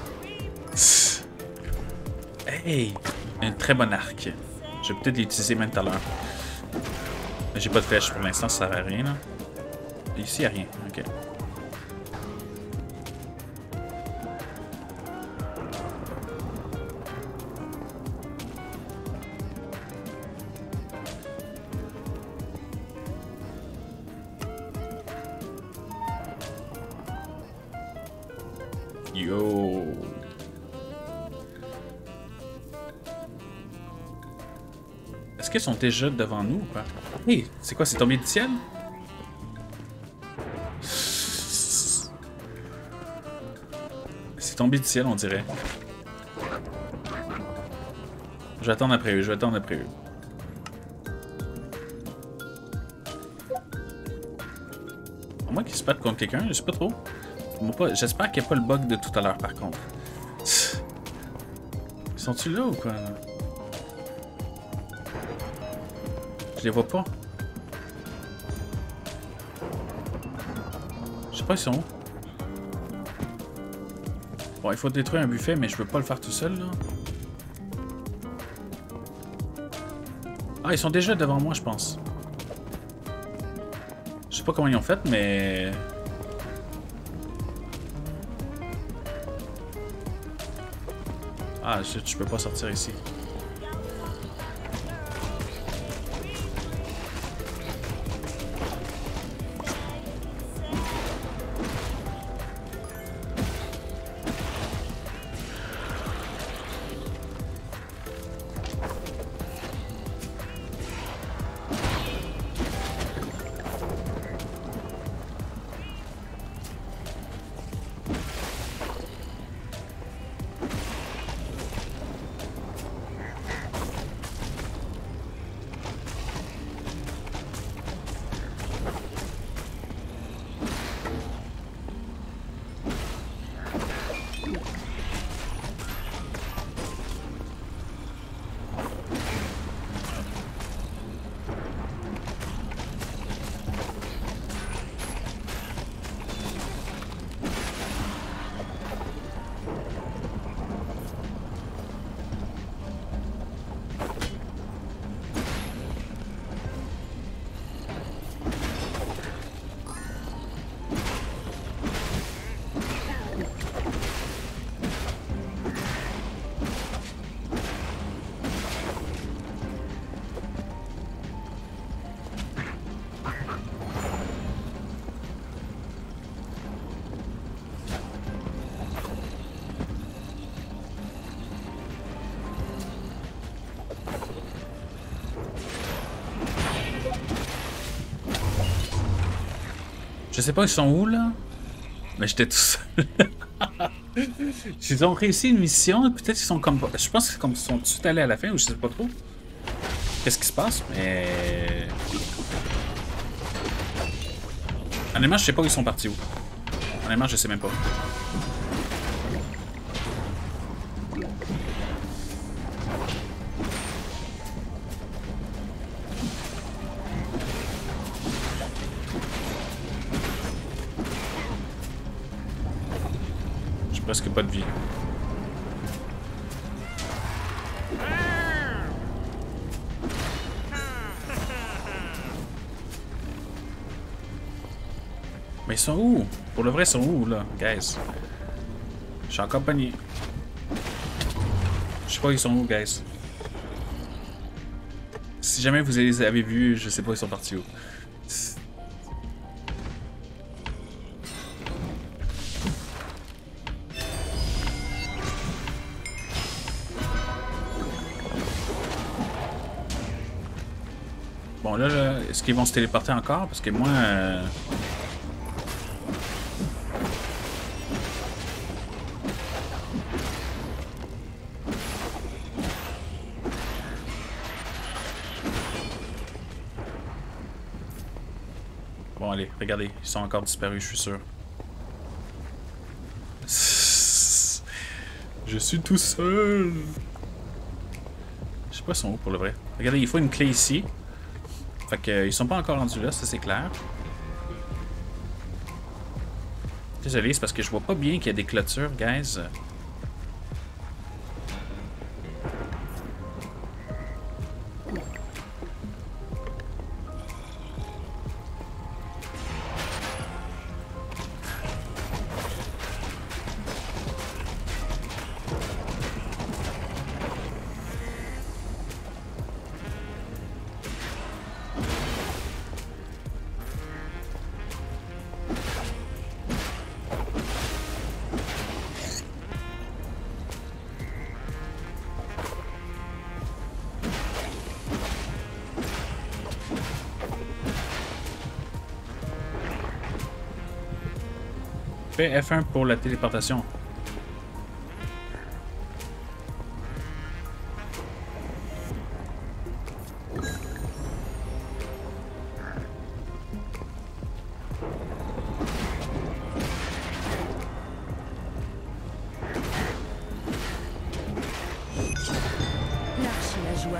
Hey! Un très bon arc. Je vais peut-être l'utiliser même tout à l'heure. J'ai pas de flèche pour l'instant, ça sert à rien, là. Ici, il a rien. Ok. Sont déjà devant nous ou pas? Hey, c'est quoi, c'est tombé du ciel? C'est tombé du ciel, on dirait. Je vais attendre après eux, je vais attendre après eux. À moins qu'ils se battent contre quelqu'un, je sais pas trop. J'espère qu'il n'y a pas le bug de tout à l'heure, par contre. Ils sont-ils là ou quoi? Je les vois pas. Je sais pas, ils sont où. Bon, il faut détruire un buffet, mais je veux pas le faire tout seul, là. Ah, ils sont déjà devant moi, je pense. Je sais pas comment ils ont fait, mais... Ah, je, je peux pas sortir ici. Je sais pas, ils sont où, là? Mais j'étais tout seul. [LAUGHS] ils ont réussi une mission, peut-être qu'ils sont comme... Je pense qu'ils sont tout allés à la fin, ou je sais pas trop. Qu'est-ce qui se passe, mais... Honnêtement, je sais pas où ils sont partis où. Honnêtement, je sais même pas. De vie. Mais ils sont où? Pour le vrai, ils sont où, là, guys? Je suis en compagnie. Je sais pas ils sont où, guys. Si jamais vous les avez vus, je sais pas ils sont partis où. Qu'ils vont se téléporter encore? Parce que moi... euh, Bon, allez, regardez, ils sont encore disparus, je suis sûr. [LAUGHS] Je suis tout seul. Je sais pas sont où pour le vrai. Regardez, il faut une clé ici. Fait que, euh, ils sont pas encore rendus là, ça c'est clair. Désolé, c'est parce que je vois pas bien qu'il y a des clôtures, guys. Fais F1 pour la téléportation.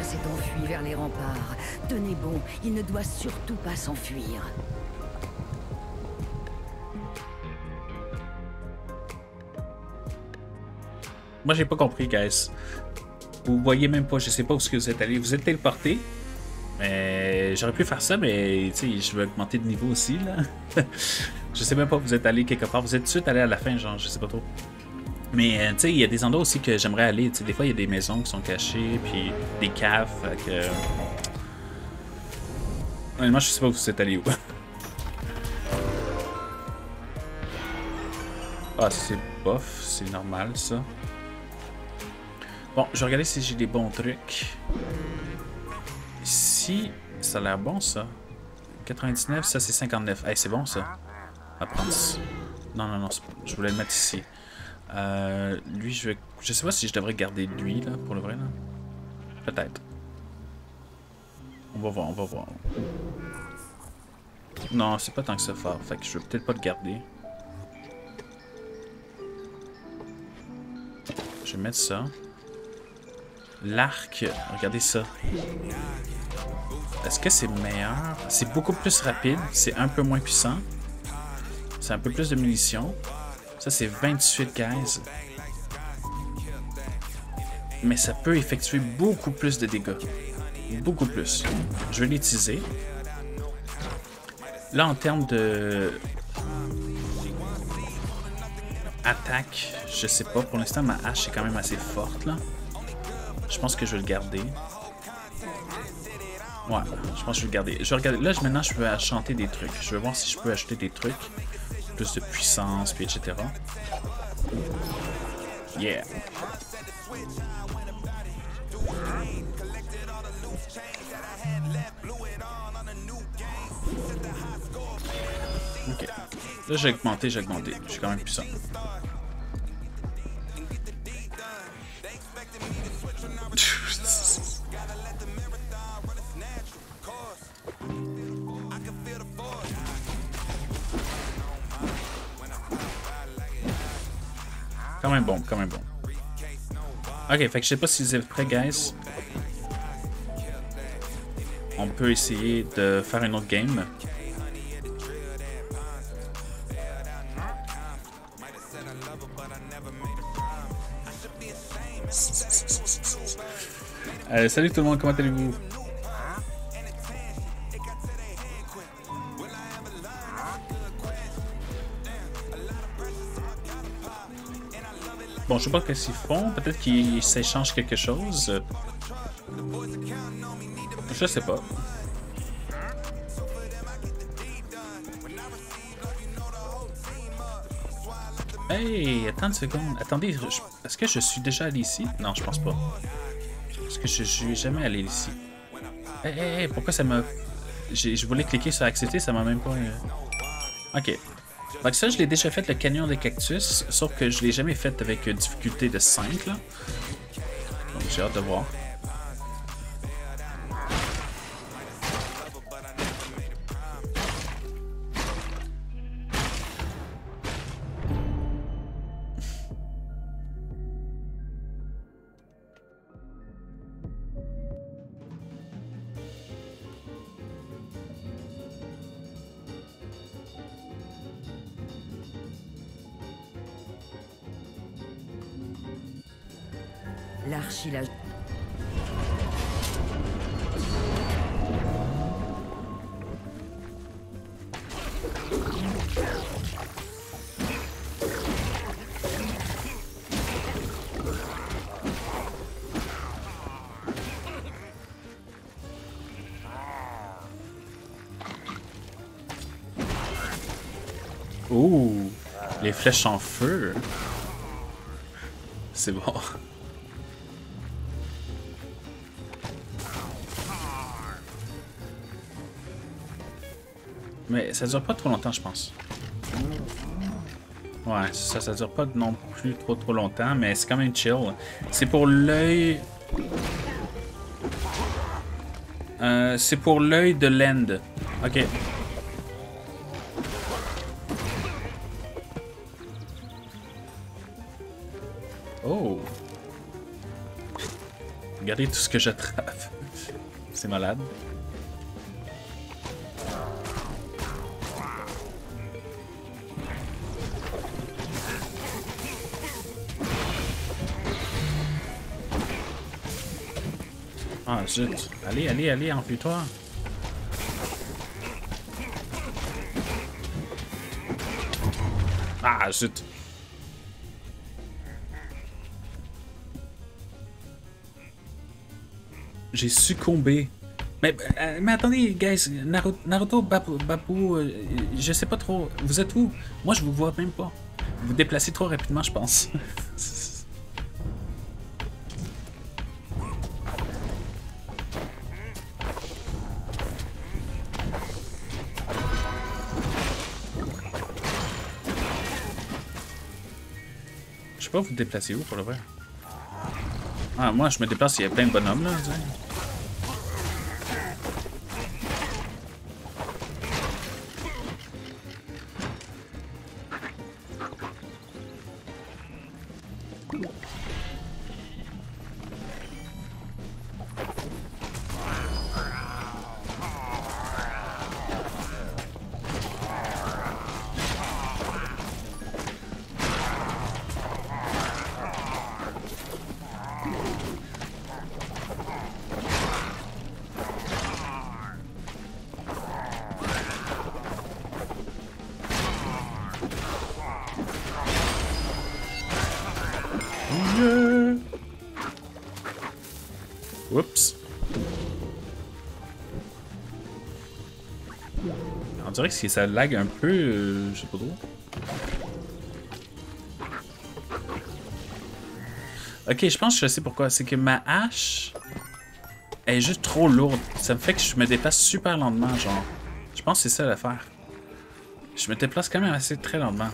S'est enfui vers les remparts. Tenez bon, il ne doit surtout pas s'enfuir. Moi, j'ai pas compris, guys. Vous voyez même pas, je sais pas où est-ce que vous êtes allé. Vous êtes téléporté. Mais j'aurais pu faire ça, mais je veux augmenter de niveau aussi, là. [LAUGHS] je sais même pas, vous êtes allé quelque part. Vous êtes tout de suite allé à la fin, genre, je sais pas trop. Mais euh, tu sais, il y a des endroits aussi que j'aimerais aller. Des fois, il y a des maisons qui sont cachées, puis des caves. Que. Honnêtement, je sais pas où vous êtes allé où. [LAUGHS] ah, c'est bof, c'est normal ça. Bon, je vais regarder si j'ai des bons trucs. Ici, ça a l'air bon ça. 99, ça c'est 59. Hey, c'est bon ça. À prendre. Non, non, non, je voulais le mettre ici. Euh, lui, je vais. Je sais pas si je devrais garder lui là, pour le vrai. Peut-être. On va voir, on va voir. Non, c'est pas tant que ça fort. Fait que je vais peut-être pas le garder. Je vais mettre ça. L'arc, regardez ça. Est-ce que c'est meilleur? C'est beaucoup plus rapide, c'est un peu moins puissant. C'est un peu plus de munitions. Ça, c'est 28 guys. Mais ça peut effectuer beaucoup plus de dégâts. Beaucoup plus. Je vais l'utiliser. Là, en termes de... Attaque, je sais pas. Pour l'instant, ma hache est quand même assez forte, là. Je pense que je vais le garder. Ouais, je pense que je vais le garder. Je vais regarder. Là, maintenant, je peux chanter des trucs. Je vais voir si je peux acheter des trucs. Plus de puissance, puis etc. Yeah. Ok. Là, j'ai augmenté, j'ai augmenté. Je suis quand même puissant. Quand même bon, quand même bon. Ok, fait que je sais pas si vous êtes prêts, guys. On peut essayer de faire une autre game. Salut tout le monde, comment allez-vous? Bon, je sais pas ce qu'ils font. Peut-être qu'ils s'échangent quelque chose. Je sais pas. Hey, attends une seconde. Attendez, est-ce que je suis déjà allé ici? Non, je pense pas. Que je, suis jamais allé ici? Hey, hey, hey, pourquoi ça m'a... Je voulais cliquer sur accepter, ça m'a même pas... Euh, ok. Donc ça, je l'ai déjà fait, le canyon des cactus, sauf que je l'ai jamais fait avec difficulté de 5, là. Donc j'ai hâte de voir. Les flèches en feu. C'est bon. Mais ça dure pas trop longtemps, je pense. Ouais, ça, ça dure pas non plus trop trop longtemps, mais c'est quand même chill. C'est pour l'œil... Euh, c'est pour l'œil de l'end. Ok. Tout ce que j'attrape. c'est malade. Ah, zut. Allez, allez, allez, enfuis-toi. Ah, zut. J'ai succombé. Mais, euh, mais attendez, guys, Naruto, Naruto Bapu, euh, je sais pas trop. Vous êtes où? Moi, je vous vois même pas. Vous vous déplacez trop rapidement, je pense. [LAUGHS] Je sais pas vous déplacer où pour le vrai? Ah, moi je me déplace, il y a plein de bonhommes là. Dirait que ça lag un peu, euh, je sais pas trop. Ok, je pense que je sais pourquoi. C'est que ma hache est juste trop lourde. Ça me fait que je me déplace super lentement, genre. Je pense que c'est ça l'affaire. Je me déplace quand même assez très lentement.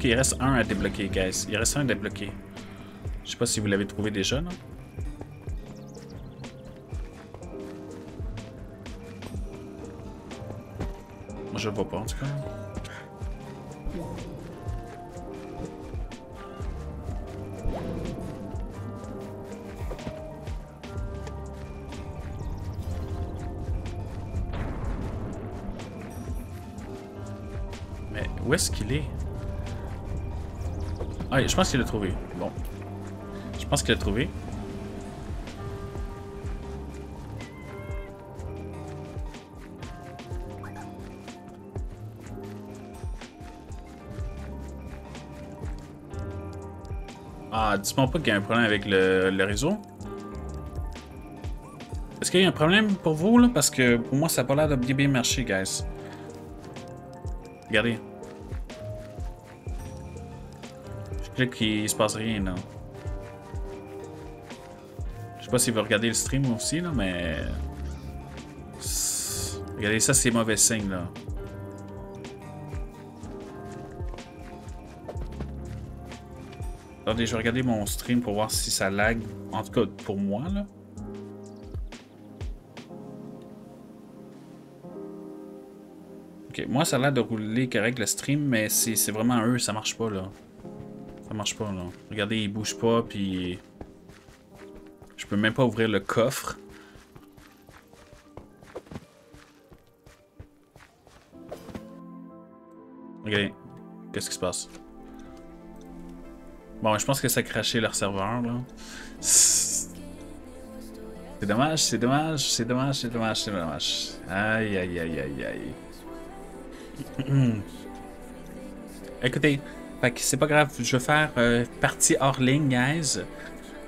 Ok, il reste un à débloquer, guys. Il reste un à débloquer. Je sais pas si vous l'avez trouvé déjà, non? Moi, je le vois pas, en tout cas. Je pense qu'il l'a trouvé. Bon. Je pense qu'il l'a trouvé. Ah, dis-moi pas qu'il y a un problème avec le, le réseau. Est-ce qu'il y a un problème pour vous, là? Parce que pour moi, ça n'a pas l'air de bien bien marcher, guys. Regardez. Qu'il se passe rien, là. Je sais pas s'il veut regarder le stream aussi, là, mais... Regardez, ça, c'est mauvais signe, là. Attendez, je vais regarder mon stream pour voir si ça lag. En tout cas, pour moi, là. Ok, moi, ça a l'air de rouler correct le stream, mais c'est vraiment eux, ça marche pas, là. Marche pas, là. Regardez, il bouge pas, puis... Je peux même pas ouvrir le coffre. Regardez. Qu'est-ce qui se passe? Bon, je pense que ça a craché leur serveur, là. C'est dommage, c'est dommage, c'est dommage, c'est dommage, c'est dommage. Aïe, aïe, aïe, aïe, aïe. [CLEARS THROAT] Écoutez, c'est pas grave, je vais faire euh, partie hors ligne, guys.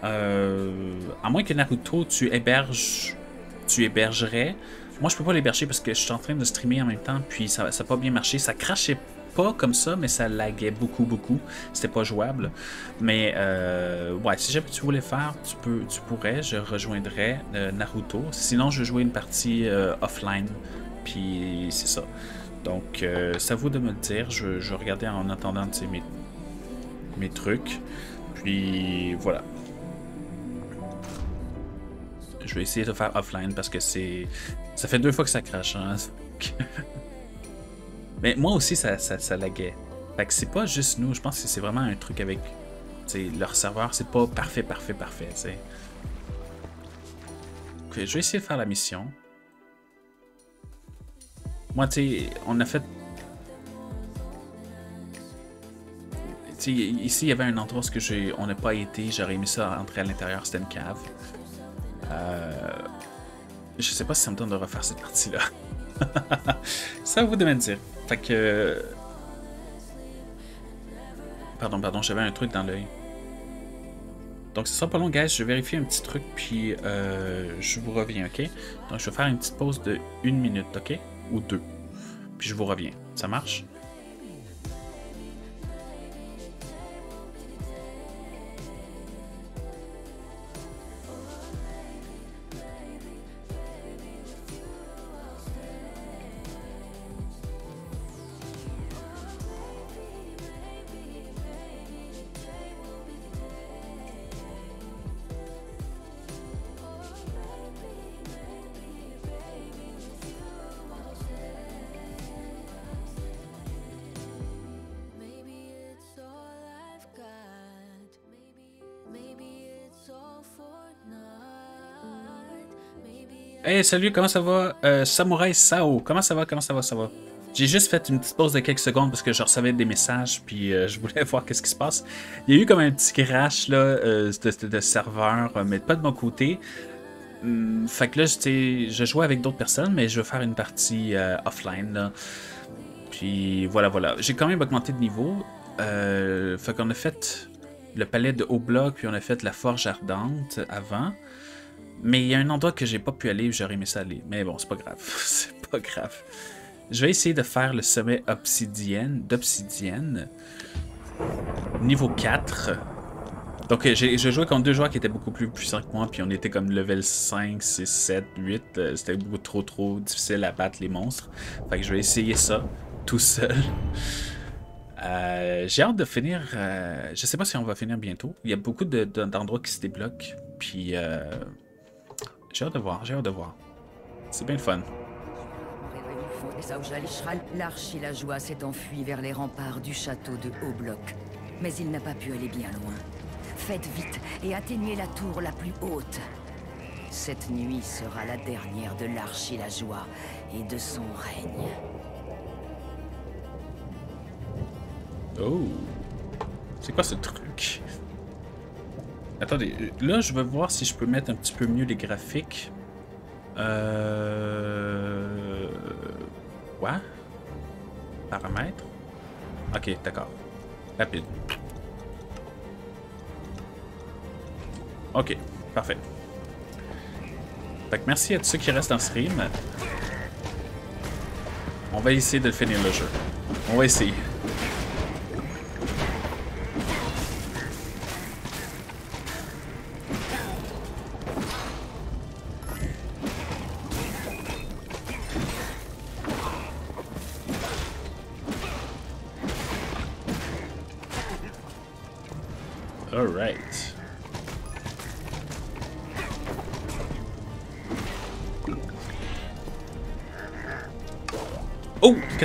Euh, à moins que Naruto, tu héberges, tu hébergerais. Moi, je peux pas l'héberger parce que je suis en train de streamer en même temps, puis ça n'a pas bien marché. Ça crachait pas comme ça, mais ça laguait beaucoup, beaucoup. C'était pas jouable. Mais euh, ouais, si jamais tu voulais faire, tu peux, tu pourrais. Je rejoindrais Naruto. Sinon, je vais jouer une partie offline. Puis c'est ça. Donc, euh, c'est à vous de me le dire. Je, je regardais en attendant mes, mes trucs. Puis voilà. Je vais essayer de faire offline parce que c'est. Ça fait deux fois que ça crache. Hein? [LAUGHS] Mais moi aussi, ça, ça, ça laguait. Fait que c'est pas juste nous. Je pense que c'est vraiment un truc avec leur serveur. C'est pas parfait, parfait, parfait. Ok, je vais essayer de faire la mission. Moi, tu sais, on a fait. T'sais, ici, il y avait un endroit où on n'a pas été. J'aurais aimé ça entrer à l'intérieur. C'était une cave. Euh, je sais pas si ça me donne de refaire cette partie-là. [LAUGHS] ça vous de me dire. Fait que. Pardon, pardon, j'avais un truc dans l'œil. Donc, ce sera pas long, guys. Je vais vérifier un petit truc, puis euh, je vous reviens, ok? Donc, je vais faire une petite pause de une minute, ok? Ou deux. Puis je vous reviens. Ça marche? Salut, comment ça va? Euh, Samurai Sao, comment ça va? Comment ça va? Ça va? J'ai juste fait une petite pause de quelques secondes parce que je recevais des messages, puis euh, je voulais [LAUGHS] voir qu'est-ce qui se passe. Il y a eu comme un petit crash là, euh, de, serveur, mais pas de mon côté. hum, fait que là, je jouais avec d'autres personnes, mais je vais faire une partie euh, offline. Puis voilà, voilà. J'ai quand même augmenté de niveau. Euh, fait qu'on a fait le palais de haut bloc, puis on a fait la forge ardente avant. Mais il y a un endroit que j'ai pas pu aller, j'aurais aimé ça aller. Mais bon, c'est pas grave. [LAUGHS] c'est pas grave. Je vais essayer de faire le sommet obsidienne, d'obsidienne. Niveau 4. Donc, j'ai joué contre deux joueurs qui étaient beaucoup plus puissants que moi, puis on était comme level 5, 6, 7, 8. C'était beaucoup trop, trop difficile à battre les monstres. Fait que je vais essayer ça tout seul. Euh, j'ai hâte de finir. Euh, je sais pas si on va finir bientôt. Il y a beaucoup d'endroits qui se débloquent. Puis euh, j'ai hâte de voir, j'ai hâte de voir. C'est bien le fun. L'archilageois s'est enfui vers les remparts du château de Haut-Bloc. Mais il n'a pas pu aller bien loin. Faites vite et atteignez la tour la plus haute. Cette nuit sera la dernière de l'archilageois et de son règne. Oh. C'est quoi ce truc? Attendez, là je veux voir si je peux mettre un petit peu mieux les graphiques. Euh... Quoi? Paramètres? Ok, d'accord. Rapide. Ok, parfait. Fait que merci à tous ceux qui restent en stream. On va essayer de finir le jeu. On va essayer.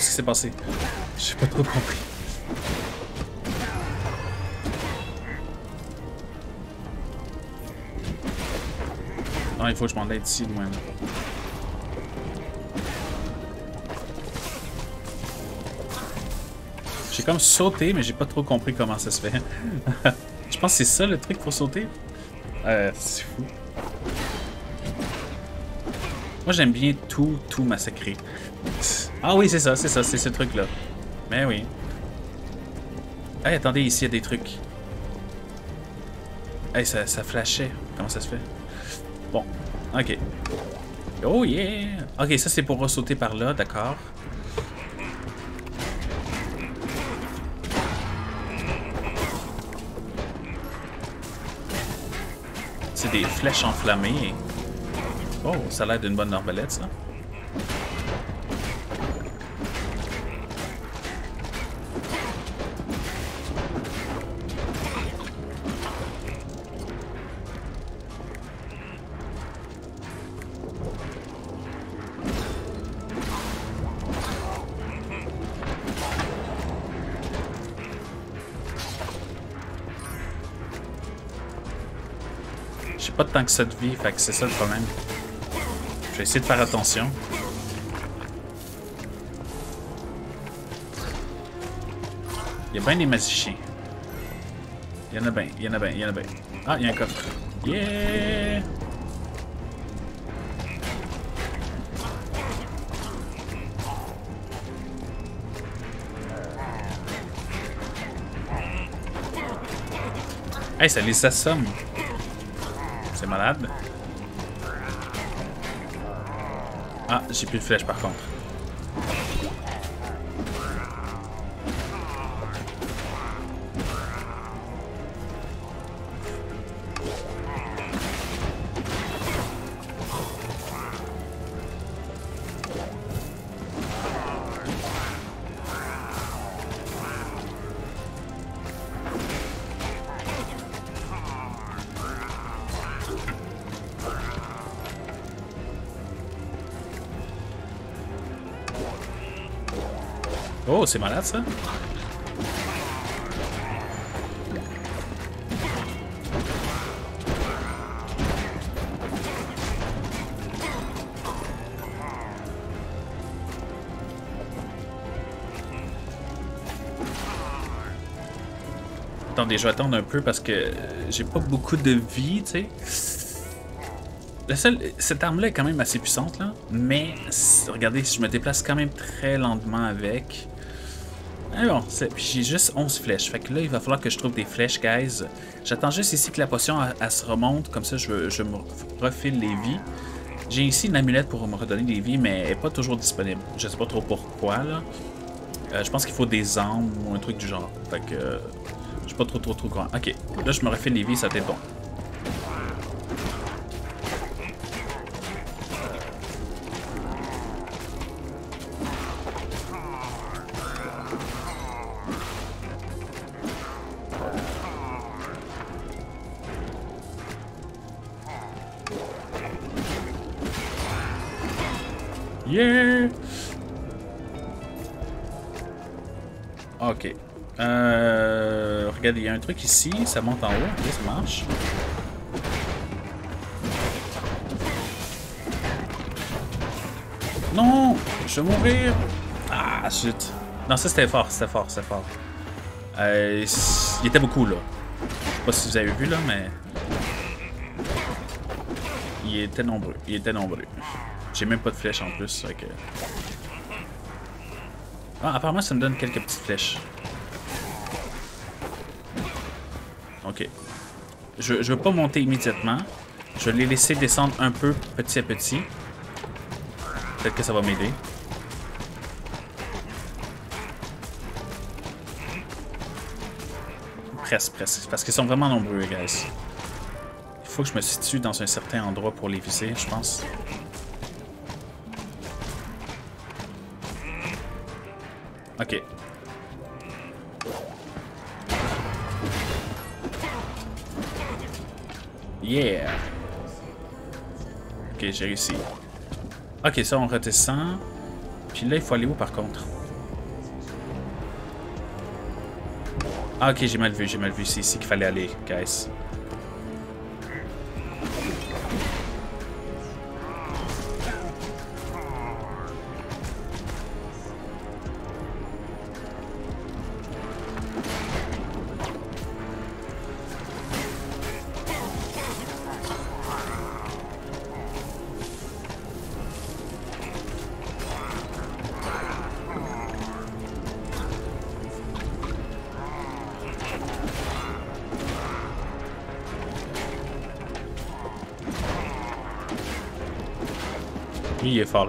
Qu'est-ce qui s'est passé? J'ai pas trop compris. Non, il faut que je m'en aille d'ici, loin. J'ai comme sauté, mais j'ai pas trop compris comment ça se fait. [LAUGHS] je pense que c'est ça le truc pour sauter. Euh, c'est fou. Moi, j'aime bien tout, tout massacrer. Ah oui, c'est ça, c'est ça, c'est ce truc-là. Mais oui. Hey, attendez, ici, il y a des trucs. Hey, ça, ça flashait. Comment ça se fait? Bon, ok. Oh yeah! Ok, ça c'est pour ressauter par là, d'accord. C'est des flèches enflammées. Oh, ça a l'air d'une bonne arbalète, ça. Tant que ça de vie, fait que c'est ça le problème. Je vais essayer de faire attention. Il y a bien des magiciens. Il y en a bien, il y en a bien, il y en a bien. Ah, il y a un coffre. Yeah! Hey, ça les assomme malade. Ah, j'ai plus de flèches par contre. C'est malade ça. Attendez, je vais attendre un peu parce que j'ai pas beaucoup de vie, tu sais. La seule, cette arme-là est quand même assez puissante, là. Mais, regardez, je me déplace quand même très lentement avec. Bon, j'ai juste 11 flèches. Fait que là, il va falloir que je trouve des flèches, guys. J'attends juste ici que la potion elle, se remonte. Comme ça, je, je me refile les vies. J'ai ici une amulette pour me redonner des vies, mais elle n'est pas toujours disponible. Je sais pas trop pourquoi, là. Euh, je pense qu'il faut des armes ou un truc du genre. Fait que... Euh, je suis pas trop trop trop grand. Ok, là je me refile les vies, ça va être bon. Il y a un truc ici, ça monte en haut, ça marche. Non! Je vais mourir! Ah, zut. Non, ça c'était fort, c'était fort, c'était fort. Euh, il était beaucoup là. Je sais pas si vous avez vu là, mais... Il était nombreux, il était nombreux. J'ai même pas de flèches en plus, que... Ah, apparemment ça me donne quelques petites flèches. Je, je veux pas monter immédiatement. Je vais les laisser descendre un peu petit à petit. Peut-être que ça va m'aider. Presque, presque. Parce qu'ils sont vraiment nombreux, guys. Il faut que je me situe dans un certain endroit pour les viser, je pense. Yeah! Ok, j'ai réussi. Ok, ça, on redescend. Puis là, il faut aller où, par contre? Ah, ok, j'ai mal vu, j'ai mal vu. C'est ici qu'il fallait aller, guys.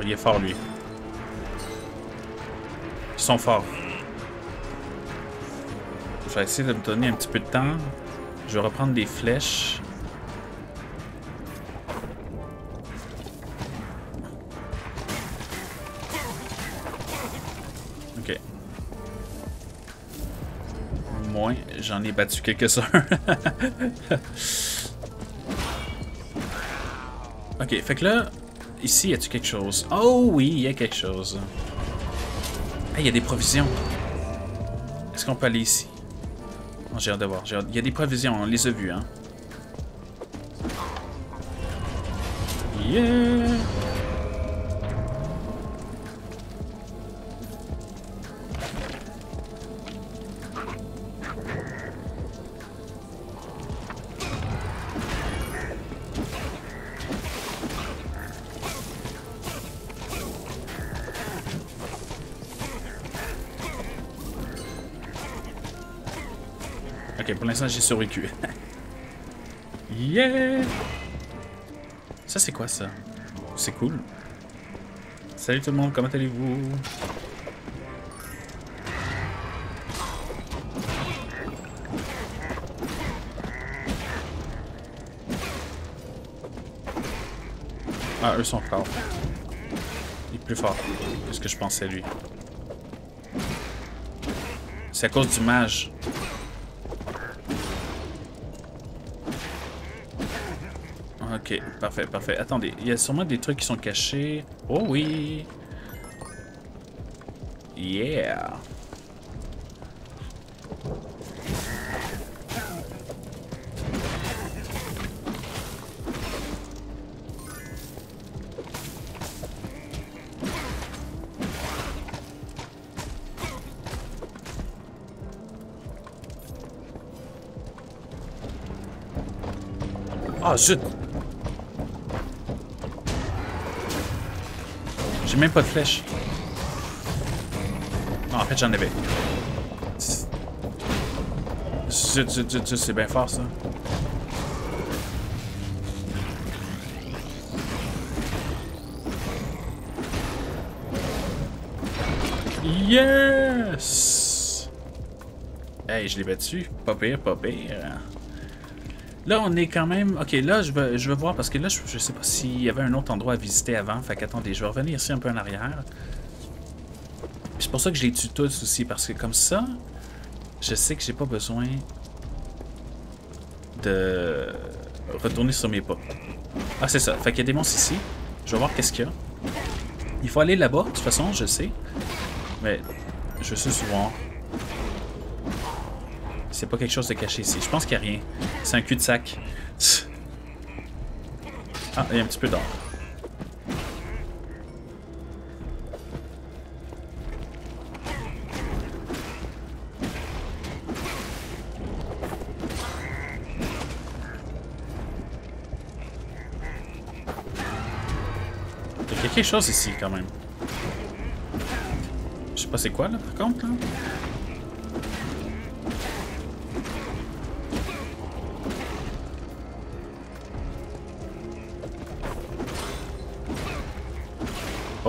Il est fort, lui. Ils sont forts. Je vais essayer de me donner un petit peu de temps. Je vais reprendre des flèches. Ok. Moins, j'en ai battu quelques-uns. [LAUGHS] ok, fait que là, Ici, y a-tu quelque chose? Oh oui, y a quelque chose. il y a des provisions. Est-ce qu'on peut aller ici? J'ai hâte de voir. Il y a des provisions, on les a vues, hein. Yeah! L'instant, j'ai survécu. [LAUGHS] yeah! Ça, c'est quoi, ça? C'est cool. Salut tout le monde, comment allez-vous? Ah, eux sont forts. Il est plus fort que ce que je pensais, lui. C'est à cause du mage. Ok, parfait, parfait. Attendez, il y a sûrement des trucs qui sont cachés. Oh oui! Yeah! Ah, zut! Même pas de flèche. En fait, j'en avais. C'est bien fort, ça. Yes! Hey, je l'ai battu. Pas pire, pas pire. Là, on est quand même... Ok, là, je veux, je veux voir, parce que là, je, je sais pas s'il y avait un autre endroit à visiter avant. Fait qu'attendez, je vais revenir ici un peu en arrière. C'est pour ça que je les tue tous aussi, parce que comme ça, je sais que j'ai pas besoin de retourner sur mes pas. Ah, c'est ça. Fait qu'il y a des monstres ici. Je vais voir qu'est-ce qu'il y a. Il faut aller là-bas, de toute façon, je sais. Mais je suis souvent. C'est pas quelque chose de caché ici. Je pense qu'il n'y a rien. C'est un cul-de-sac. Ah, il y a un petit peu d'or. Il y a quelque chose ici quand même. Je sais pas c'est quoi là par contre là.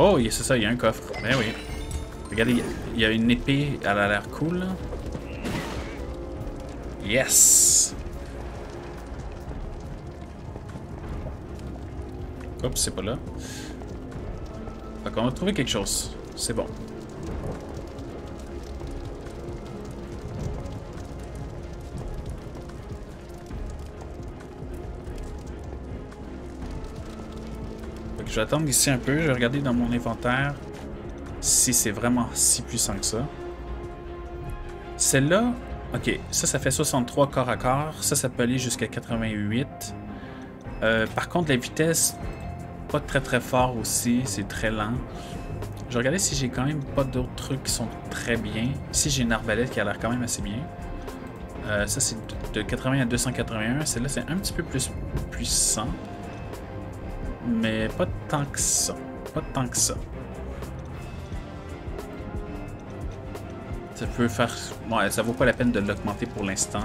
Oh, c'est ça, il y a un coffre. Ben oui. Regardez, il y a une épée, elle a l'air cool. Yes! Oups, c'est pas là. Fait qu'on va trouver quelque chose. C'est bon. Je vais attendre ici un peu. Je vais regarder dans mon inventaire si c'est vraiment si puissant que ça. Celle-là, ok, ça, ça fait 63 corps à corps. Ça, ça peut aller jusqu'à 88. Euh, par contre, la vitesse, pas très très fort aussi. C'est très lent. Je vais regarder si j'ai quand même pas d'autres trucs qui sont très bien. Ici, j'ai une arbalète qui a l'air quand même assez bien. Euh, ça, c'est de 80 à 281. Celle-là, c'est un petit peu plus puissant. Mais pas tant que ça. Pas tant que ça. Ça peut faire... Ouais, ça vaut pas la peine de l'augmenter pour l'instant.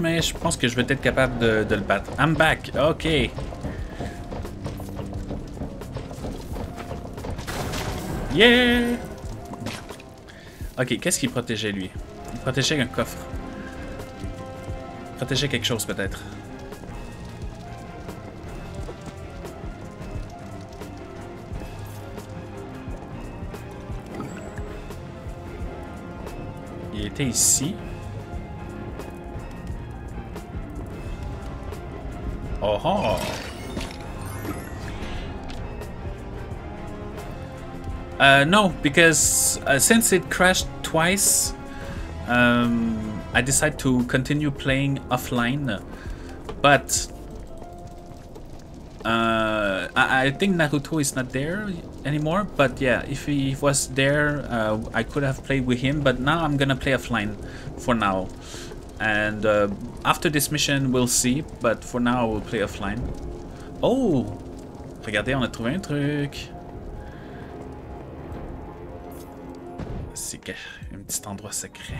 Mais je pense que je vais être capable de, de le battre. I'm back. Ok. Yeah! Ok, qu'est-ce qu'il protégeait lui? Il protégeait un coffre. Il protégeait quelque chose peut-être. Il était ici. Uh, no, because uh, since it crashed twice, um, I decided to continue playing offline. But uh, I, I, think Naruto is not there anymore. But yeah, if he was there, uh, I could have played with him. But now I'm gonna play offline for now. And uh, after this mission, we'll see. But for now, I will play offline. Oh! Regardez, on a trouvé un truc. Un petit endroit secret.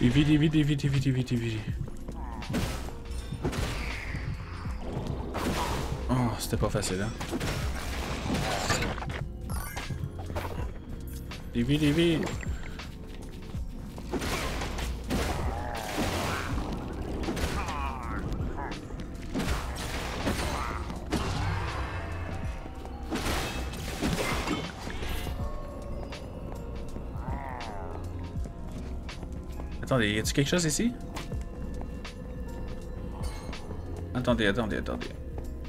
Vite, vite, vite, vite, vite, vite. Oh, c'était pas facile, hein. Vite, vite, Attendez, y a-t-il quelque chose ici? Attendez, attendez, attendez.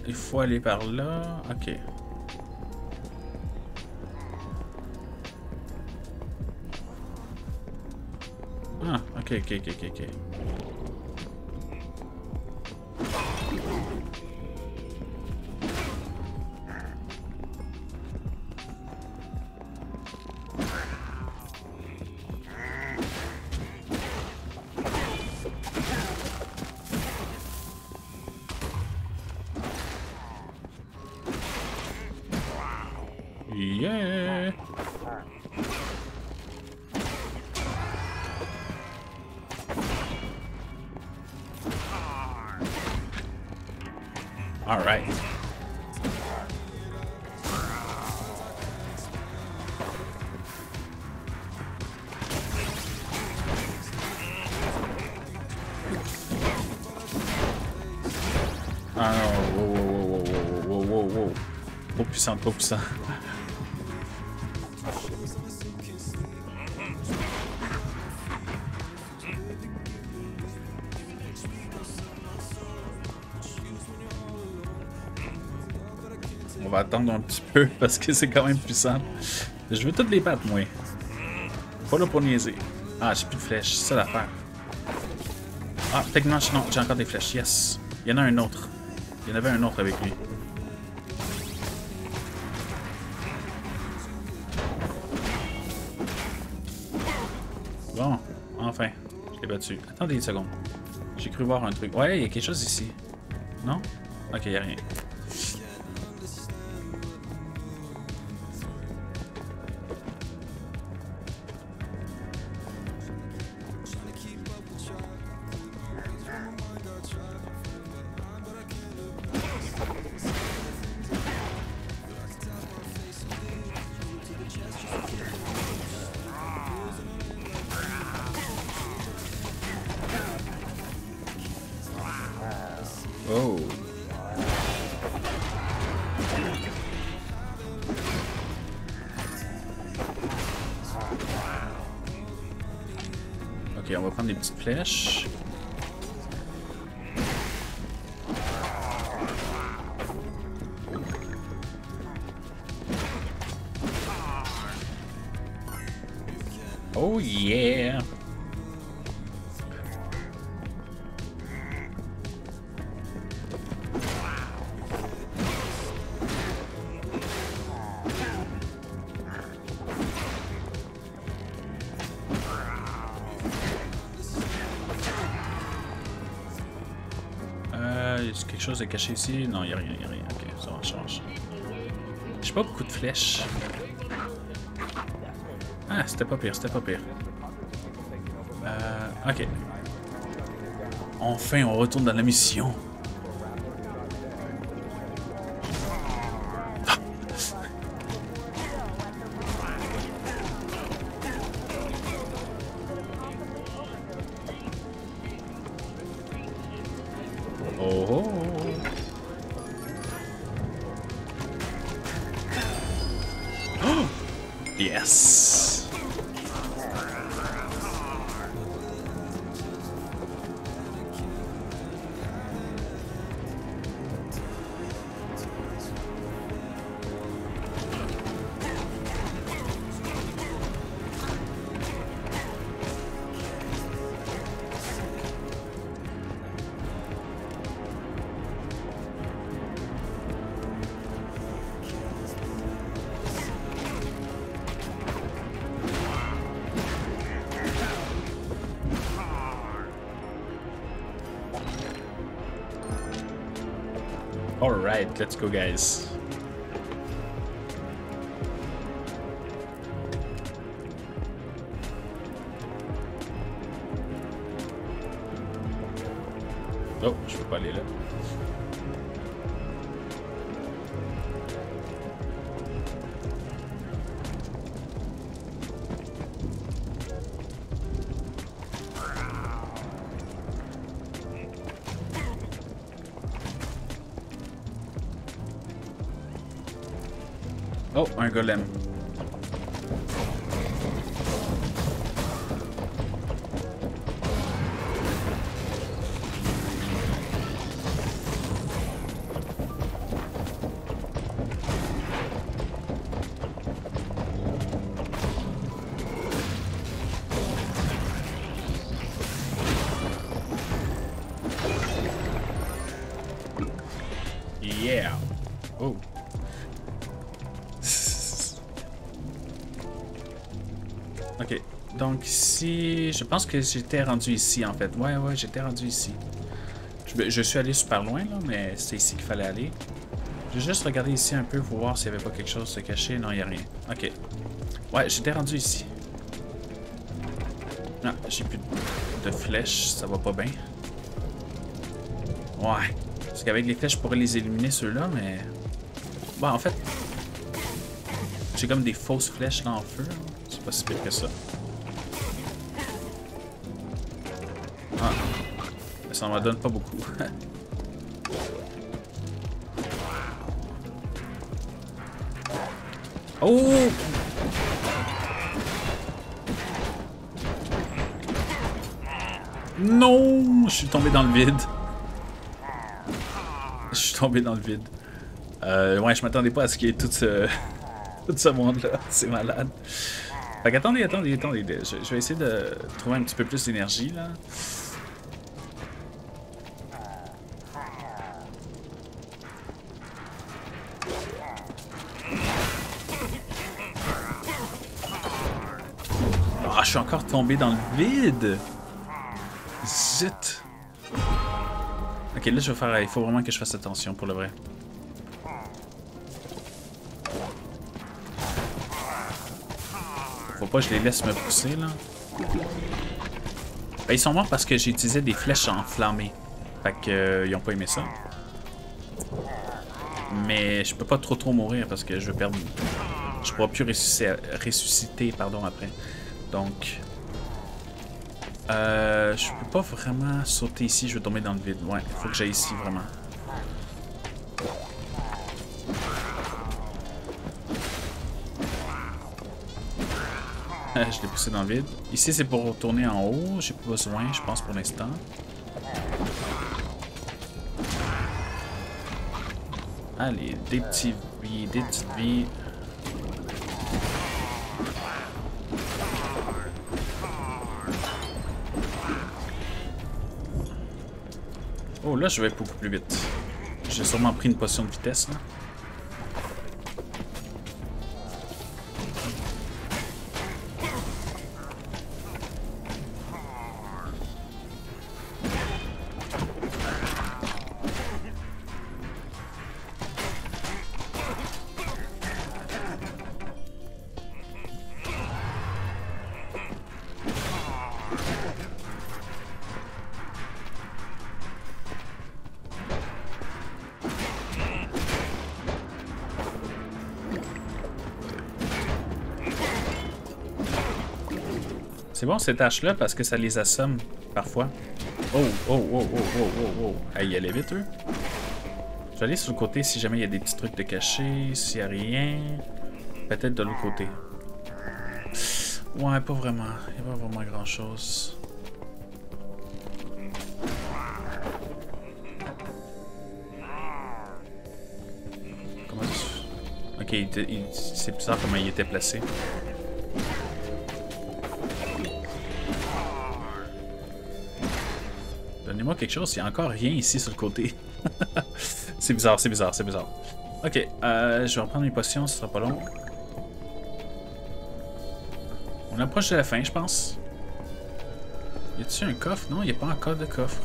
Il faut aller par là. Ok. Ah, ok, ok, ok, ok, ok. 100%. On va attendre un petit peu parce que c'est quand même puissant. Je veux toutes les pattes, moi. Pas là pour niaiser. Ah, j'ai plus de flèches, c'est l'affaire. Ah, techniquement, non, j'ai encore des flèches, yes. Il y en a un autre. Il y en avait un autre avec lui. Battu. Attendez une seconde. J'ai cru voir un truc. Ouais, il y a quelque chose ici. Non? Ok, il n'y a rien. Caché ici? Non, y a rien, y a rien. Ok, ça va, change. J'ai pas beaucoup de flèches. Ah, c'était pas pire, c'était pas pire. Euh, ok. Enfin, on retourne dans la mission. [GASPS] Yes! Let's go guys. Golem. Pense que j'étais rendu ici en fait. Ouais, ouais, j'étais rendu ici. Je, je, suis allé super loin là, mais c'est ici qu'il fallait aller. Je vais juste regarder ici un peu pour voir s'il n'y avait pas quelque chose de caché. Non, il n'y a rien. Ok. Ouais, j'étais rendu ici. Non, j'ai plus de flèches, ça va pas bien. Ouais. Parce qu'avec les flèches, je pourrais les éliminer ceux-là, mais... Bon, en fait... J'ai comme des fausses flèches là en feu. C'est pas si pire que ça. Ça m'en donne pas beaucoup. [LAUGHS] oh! Non! Je suis tombé dans le vide. Je suis tombé dans le vide. Euh, ouais, je m'attendais pas à ce qu'il y ait tout ce, [LAUGHS] tout ce monde-là. C'est malade. Fait qu'attendez, attendez, attendez. Je, je, vais essayer de trouver un petit peu plus d'énergie, là. Tombé dans le vide. Zut. Ok, là, je vais faire... Il faut vraiment que je fasse attention pour le vrai. Faut pas que je les laisse me pousser, là. Ben, ils sont morts parce que j'ai utilisé des flèches enflammées. Fait que, euh, ont pas aimé ça. Mais je peux pas trop trop mourir parce que je vais perdre... Je pourrai plus ressusciter, ressusciter pardon, après. Donc... Euh, je peux pas vraiment sauter ici, je vais tomber dans le vide. Ouais, faut que j'aille ici vraiment. je l'ai poussé dans le vide. Ici, c'est pour retourner en haut. J'ai pas besoin, je pense, pour l'instant. Allez, des petits vies, des petites vies. Là, je vais beaucoup plus vite. J'ai sûrement pris une potion de vitesse, là. C'est bon cette hache-là parce que ça les assomme parfois. Oh, oh, oh, oh, oh, oh, oh. Elle est vite, eux. Je vais aller sur le côté si jamais il y a des petits trucs de cachés. S'il n'y a rien. Peut-être de l'autre côté. Ouais, pas vraiment. Il n'y a pas vraiment grand-chose. Comment Ok, c'est bizarre comment il était placé. Quelque chose, il n'y a encore rien ici sur le côté. [LAUGHS] c'est bizarre, c'est bizarre, c'est bizarre. Ok, euh, je vais reprendre mes potions, ce sera pas long. On approche de la fin, je pense. Y a-t-il un coffre? Non, il n'y a pas encore de coffre.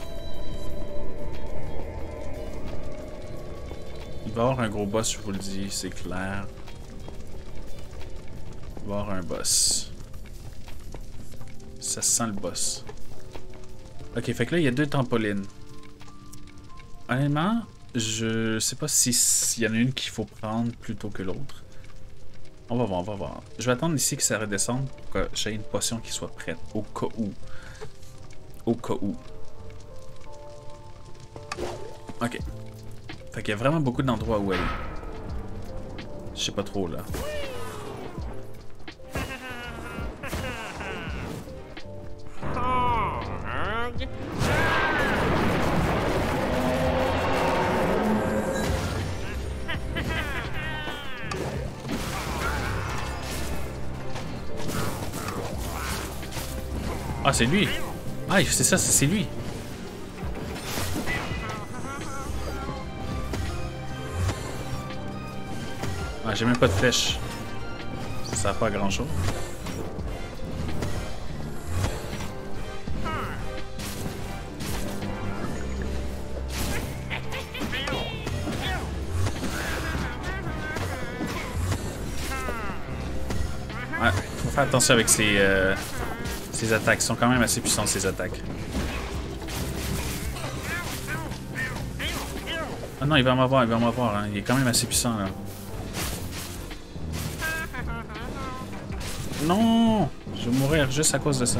Il va y avoir un gros boss, je vous le dis, c'est clair. Il va y avoir un boss. Ça sent le boss. Ok, fait que là, il y a deux trampolines. honnêtement, je sais pas s'il y en a une qu'il faut prendre plutôt que l'autre. On va voir, on va voir. Je vais attendre ici que ça redescende pour que j'ai une potion qui soit prête. Au cas où. Au cas où. Ok. Fait qu'il y a vraiment beaucoup d'endroits où aller. Je sais pas trop là. C'est lui. Ah, c'est ça, c'est lui. Ah, j'ai même pas de flèche. Ça sert pas à grand chose. Ouais, faut faire attention avec ces, euh, ces attaques. Sont quand même assez puissants, ces attaques. Ah non, il va m'avoir, il va m'avoir. Hein. Il est quand même assez puissant, là. Non Je vais mourir juste à cause de ça.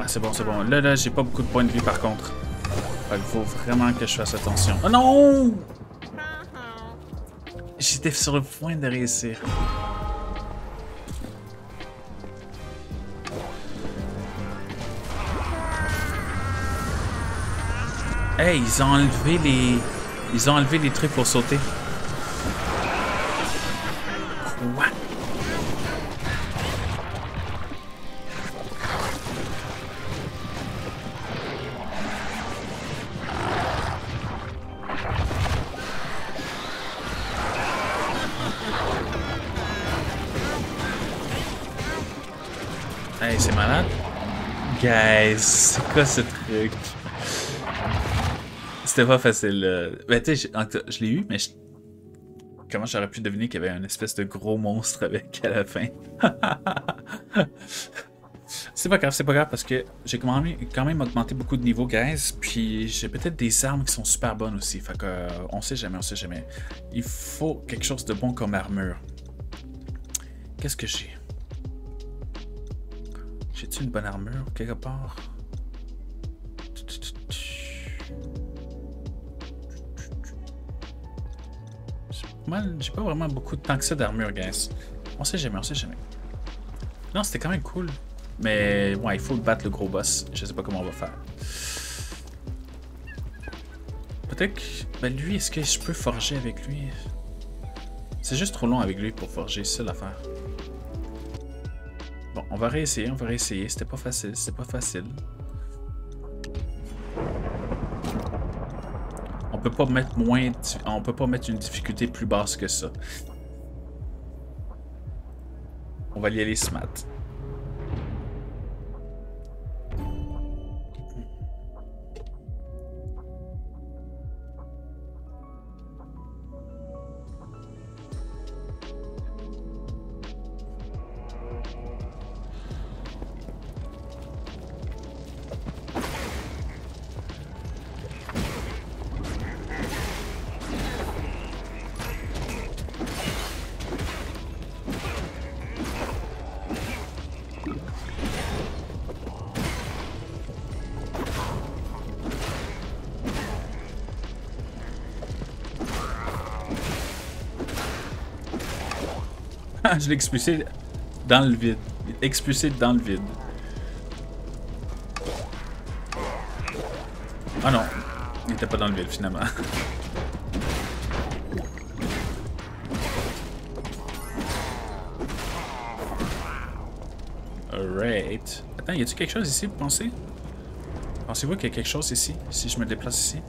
Ah, c'est bon, c'est bon. Là, là, j'ai pas beaucoup de points de vie par contre. Il faut vraiment que je fasse attention. Oh non J'étais sur le point de réussir. Hey, ils ont enlevé les... Ils ont enlevé les trucs pour sauter. C'est quoi ce truc? C'était pas facile. Euh... Ben, tu sais, je, l'ai eu, mais comment j'aurais pu deviner qu'il y avait un espèce de gros monstre avec à la fin? [LAUGHS] c'est pas grave, c'est pas grave parce que j'ai quand même, quand même augmenté beaucoup de niveaux, guys. Puis j'ai peut-être des armes qui sont super bonnes aussi. Fait que, euh, on sait jamais, on sait jamais. Il faut quelque chose de bon comme armure. Qu'est-ce que j'ai? J'ai-tu une bonne armure quelque part? J'ai pas vraiment beaucoup de temps que ça d'armure, guys. On sait jamais, on sait jamais. Non, c'était quand même cool. Mais ouais, il faut battre le gros boss. Je sais pas comment on va faire. Peut-être que. Ben lui, est-ce que je peux forger avec lui? C'est juste trop long avec lui pour forger, c'est l'affaire. Bon, on va réessayer, on va réessayer. C'était pas facile, c'était pas facile. On peut pas mettre moins... On peut pas mettre une difficulté plus basse que ça. On va y aller smart. Je l'ai dans le vide. Expulsé dans le vide. Ah non, il était pas dans le vide finalement. Alright. Attends, y a-tu quelque chose ici, vous pensez? Pensez-vous qu'il y a quelque chose ici, si je me déplace ici?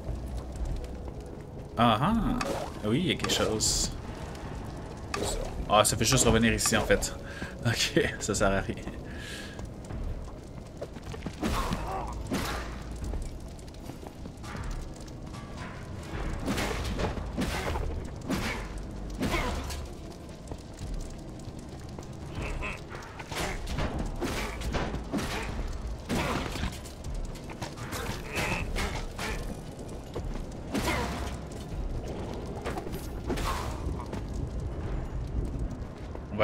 Ah ah! Oui, il y a quelque chose. Ah, ça fait juste revenir ici en fait. Ok, [LAUGHS] ça sert à rien.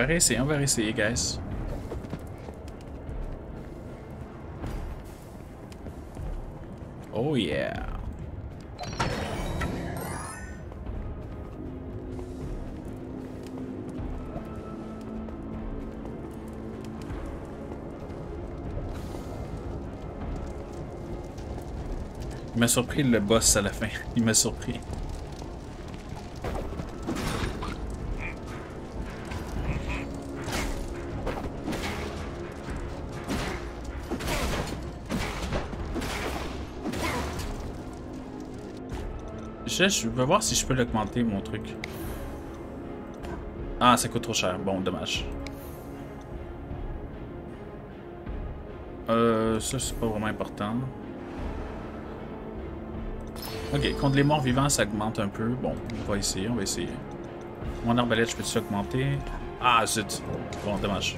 Va réessayer, on va réessayer, guys. Oh yeah. Il m'a surpris le boss à la fin. Il m'a surpris. Je, vais voir si je peux l'augmenter mon truc. Ah, ça coûte trop cher. Bon, dommage. Euh, ça c'est pas vraiment important. Ok, contre les morts vivants, ça augmente un peu. Bon, on va essayer, on va essayer. Mon arbalète, je peux-tu augmenter? Ah, zut. Bon, dommage.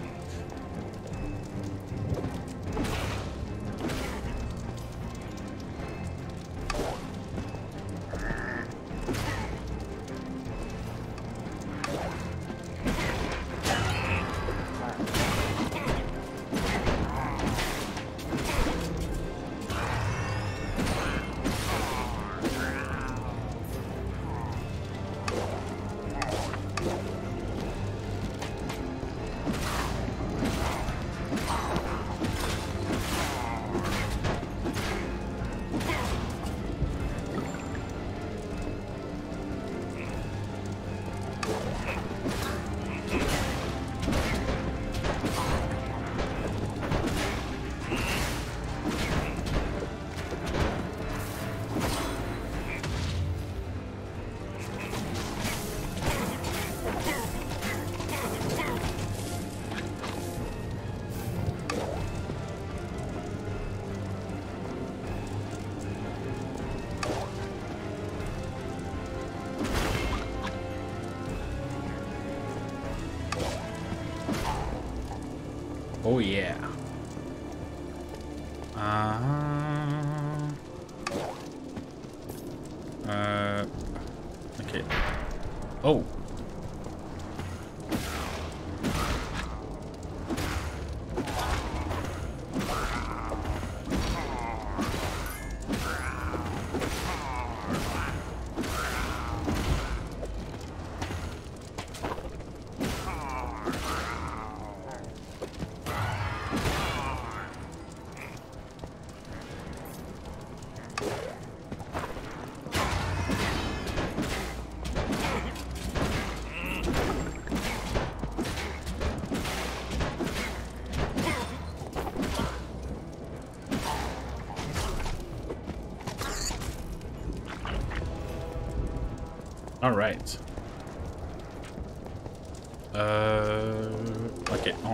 Oh yeah.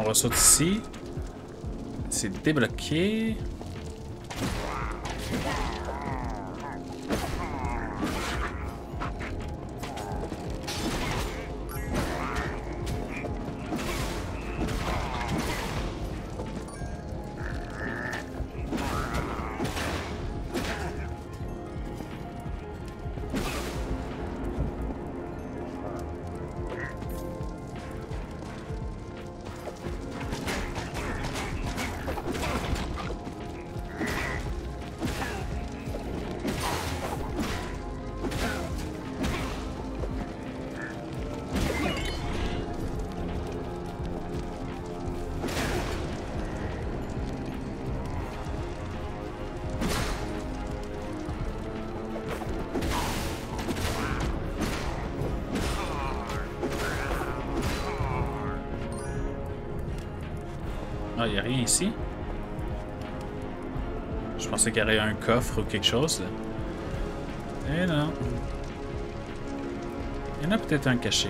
Ressaute ici. C'est débloqué. A rien ici. Je pensais qu'il y aurait un coffre ou quelque chose. Là. Eh non. Il y en a peut-être un caché.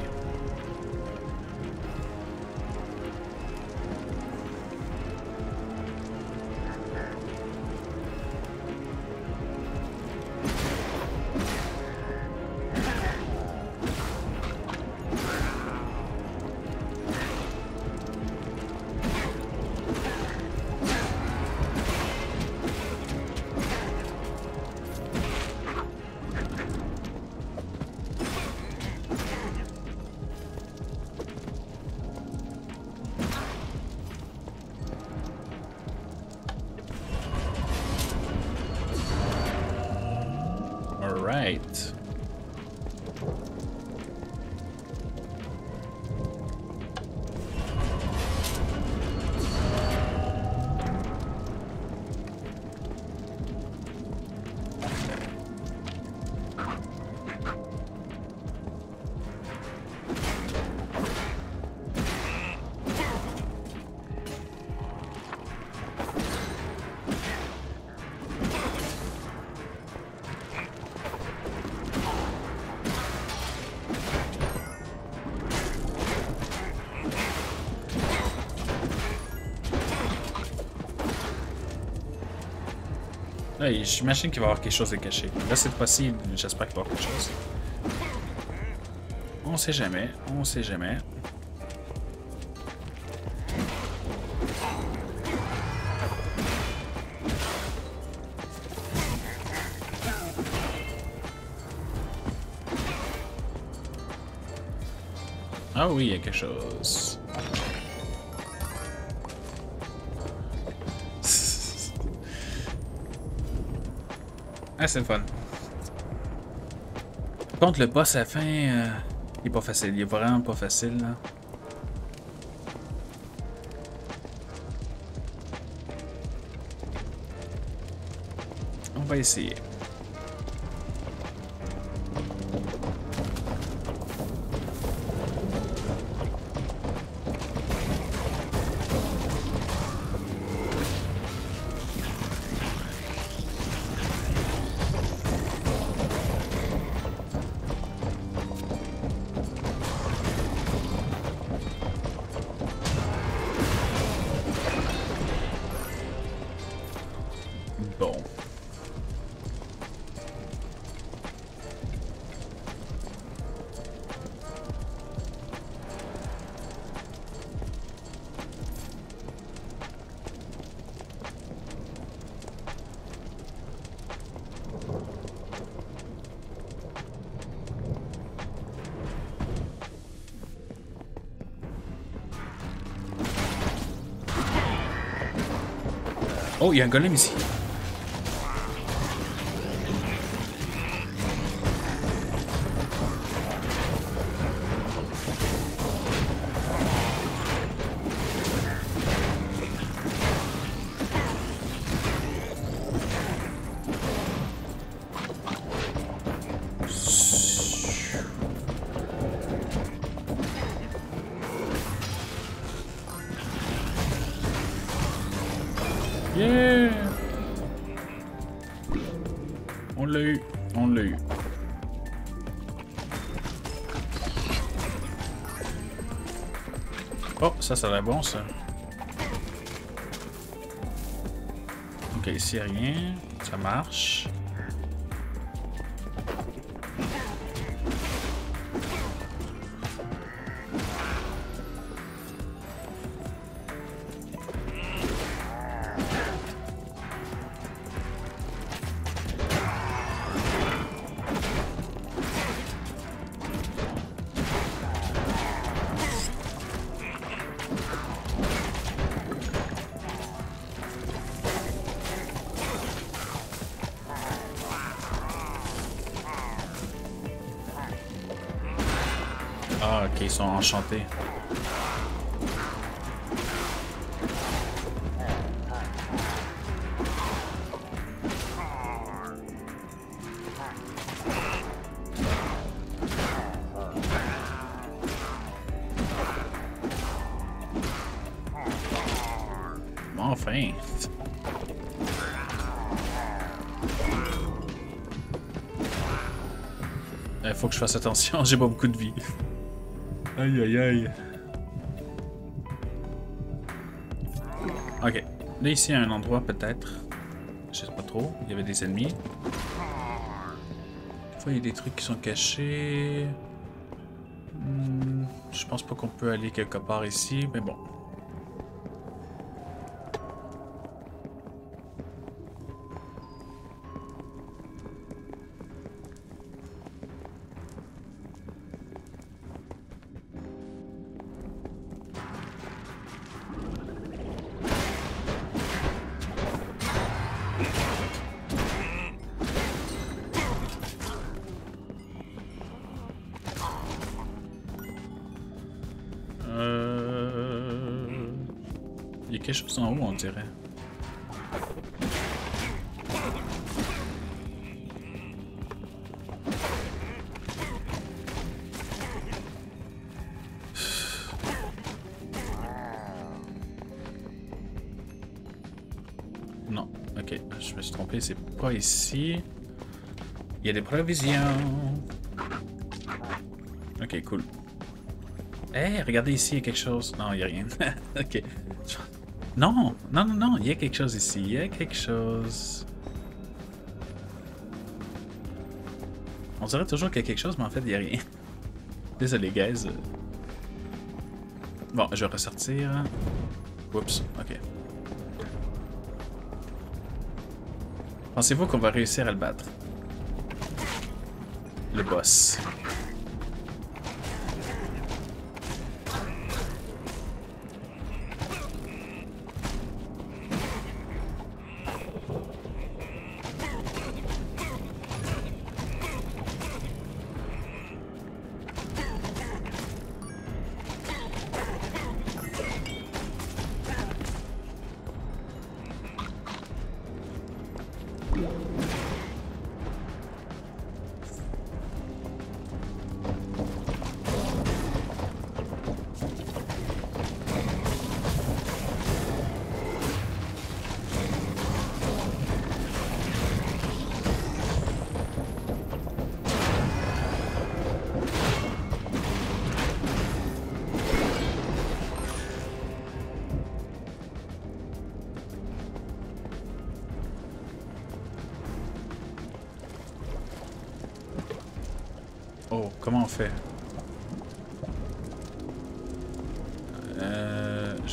Là, j'imagine qu'il va y avoir quelque chose de caché. Là, cette fois-ci, j'espère qu'il va y avoir quelque chose. On sait jamais, on sait jamais. Ah oui, il y a quelque chose. Ah, c'est le fun. Contre le boss à la fin, euh, il est pas facile. Il est vraiment pas facile, là. On va essayer. Oh, il y a un golem ici. Yeah! Ça, ça a l'air bon, ça. Ok, ici, rien. Ça marche. Enfin. Il faut que je fasse attention, [LAUGHS] j'ai pas beaucoup de vie. Aïe aïe aïe. Ok. Là ici, à un endroit peut-être. Je sais pas trop. Il y avait des ennemis. Des fois, il y a des trucs qui sont cachés. Hmm, je pense pas qu'on peut aller quelque part ici, mais bon. Quelque chose en haut, on dirait. [SIGHS] Non, ok, je me suis trompé, c'est pas ici. Il y a des provisions. Ok, cool. Eh, regardez ici, il y a quelque chose. Non, il n'y a rien. [LAUGHS] ok. Non, non, non, non, il y a quelque chose ici. Il y a quelque chose. On dirait toujours qu'il y a quelque chose, mais en fait, il n'y a rien. Désolé, guys. Bon, je vais ressortir. Oups, ok. Pensez-vous qu'on va réussir à le battre? Le boss.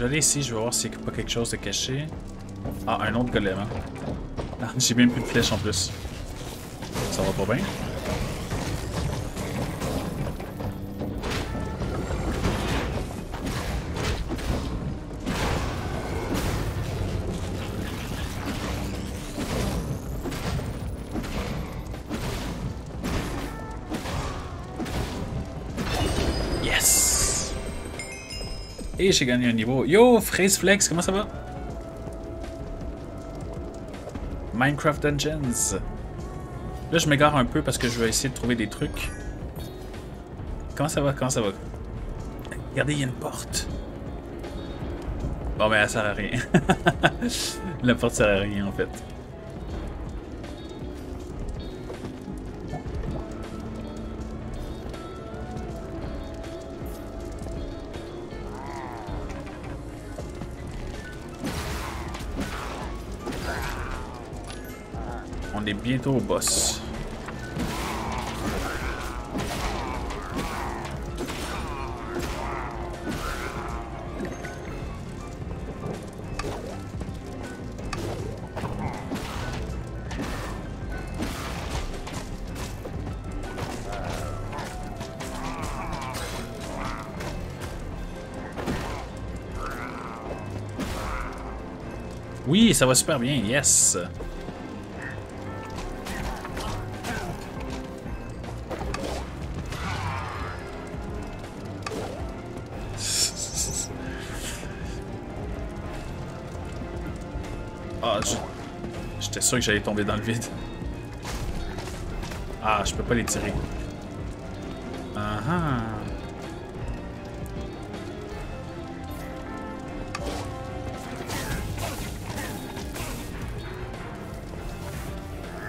Euh, J'allais ici, je vais voir s'il n'y a pas quelque chose de caché. Ah, un autre golem. Hein? Ah, J'ai même plus de flèches en plus. Ça va pas bien? J'ai gagné un niveau. Yo, Phrase Flex, comment ça va? Minecraft Dungeons. Là, je m'égare un peu parce que je vais essayer de trouver des trucs. Comment ça va? Comment ça va? Regardez, il y a une porte. Bon, mais elle sert à rien. [LAUGHS] La porte sert à rien, en fait. Au boss. Oui, ça va super bien, yes. Sûr que j'allais tomber dans le vide. Ah, je peux pas les tirer. Ah ah.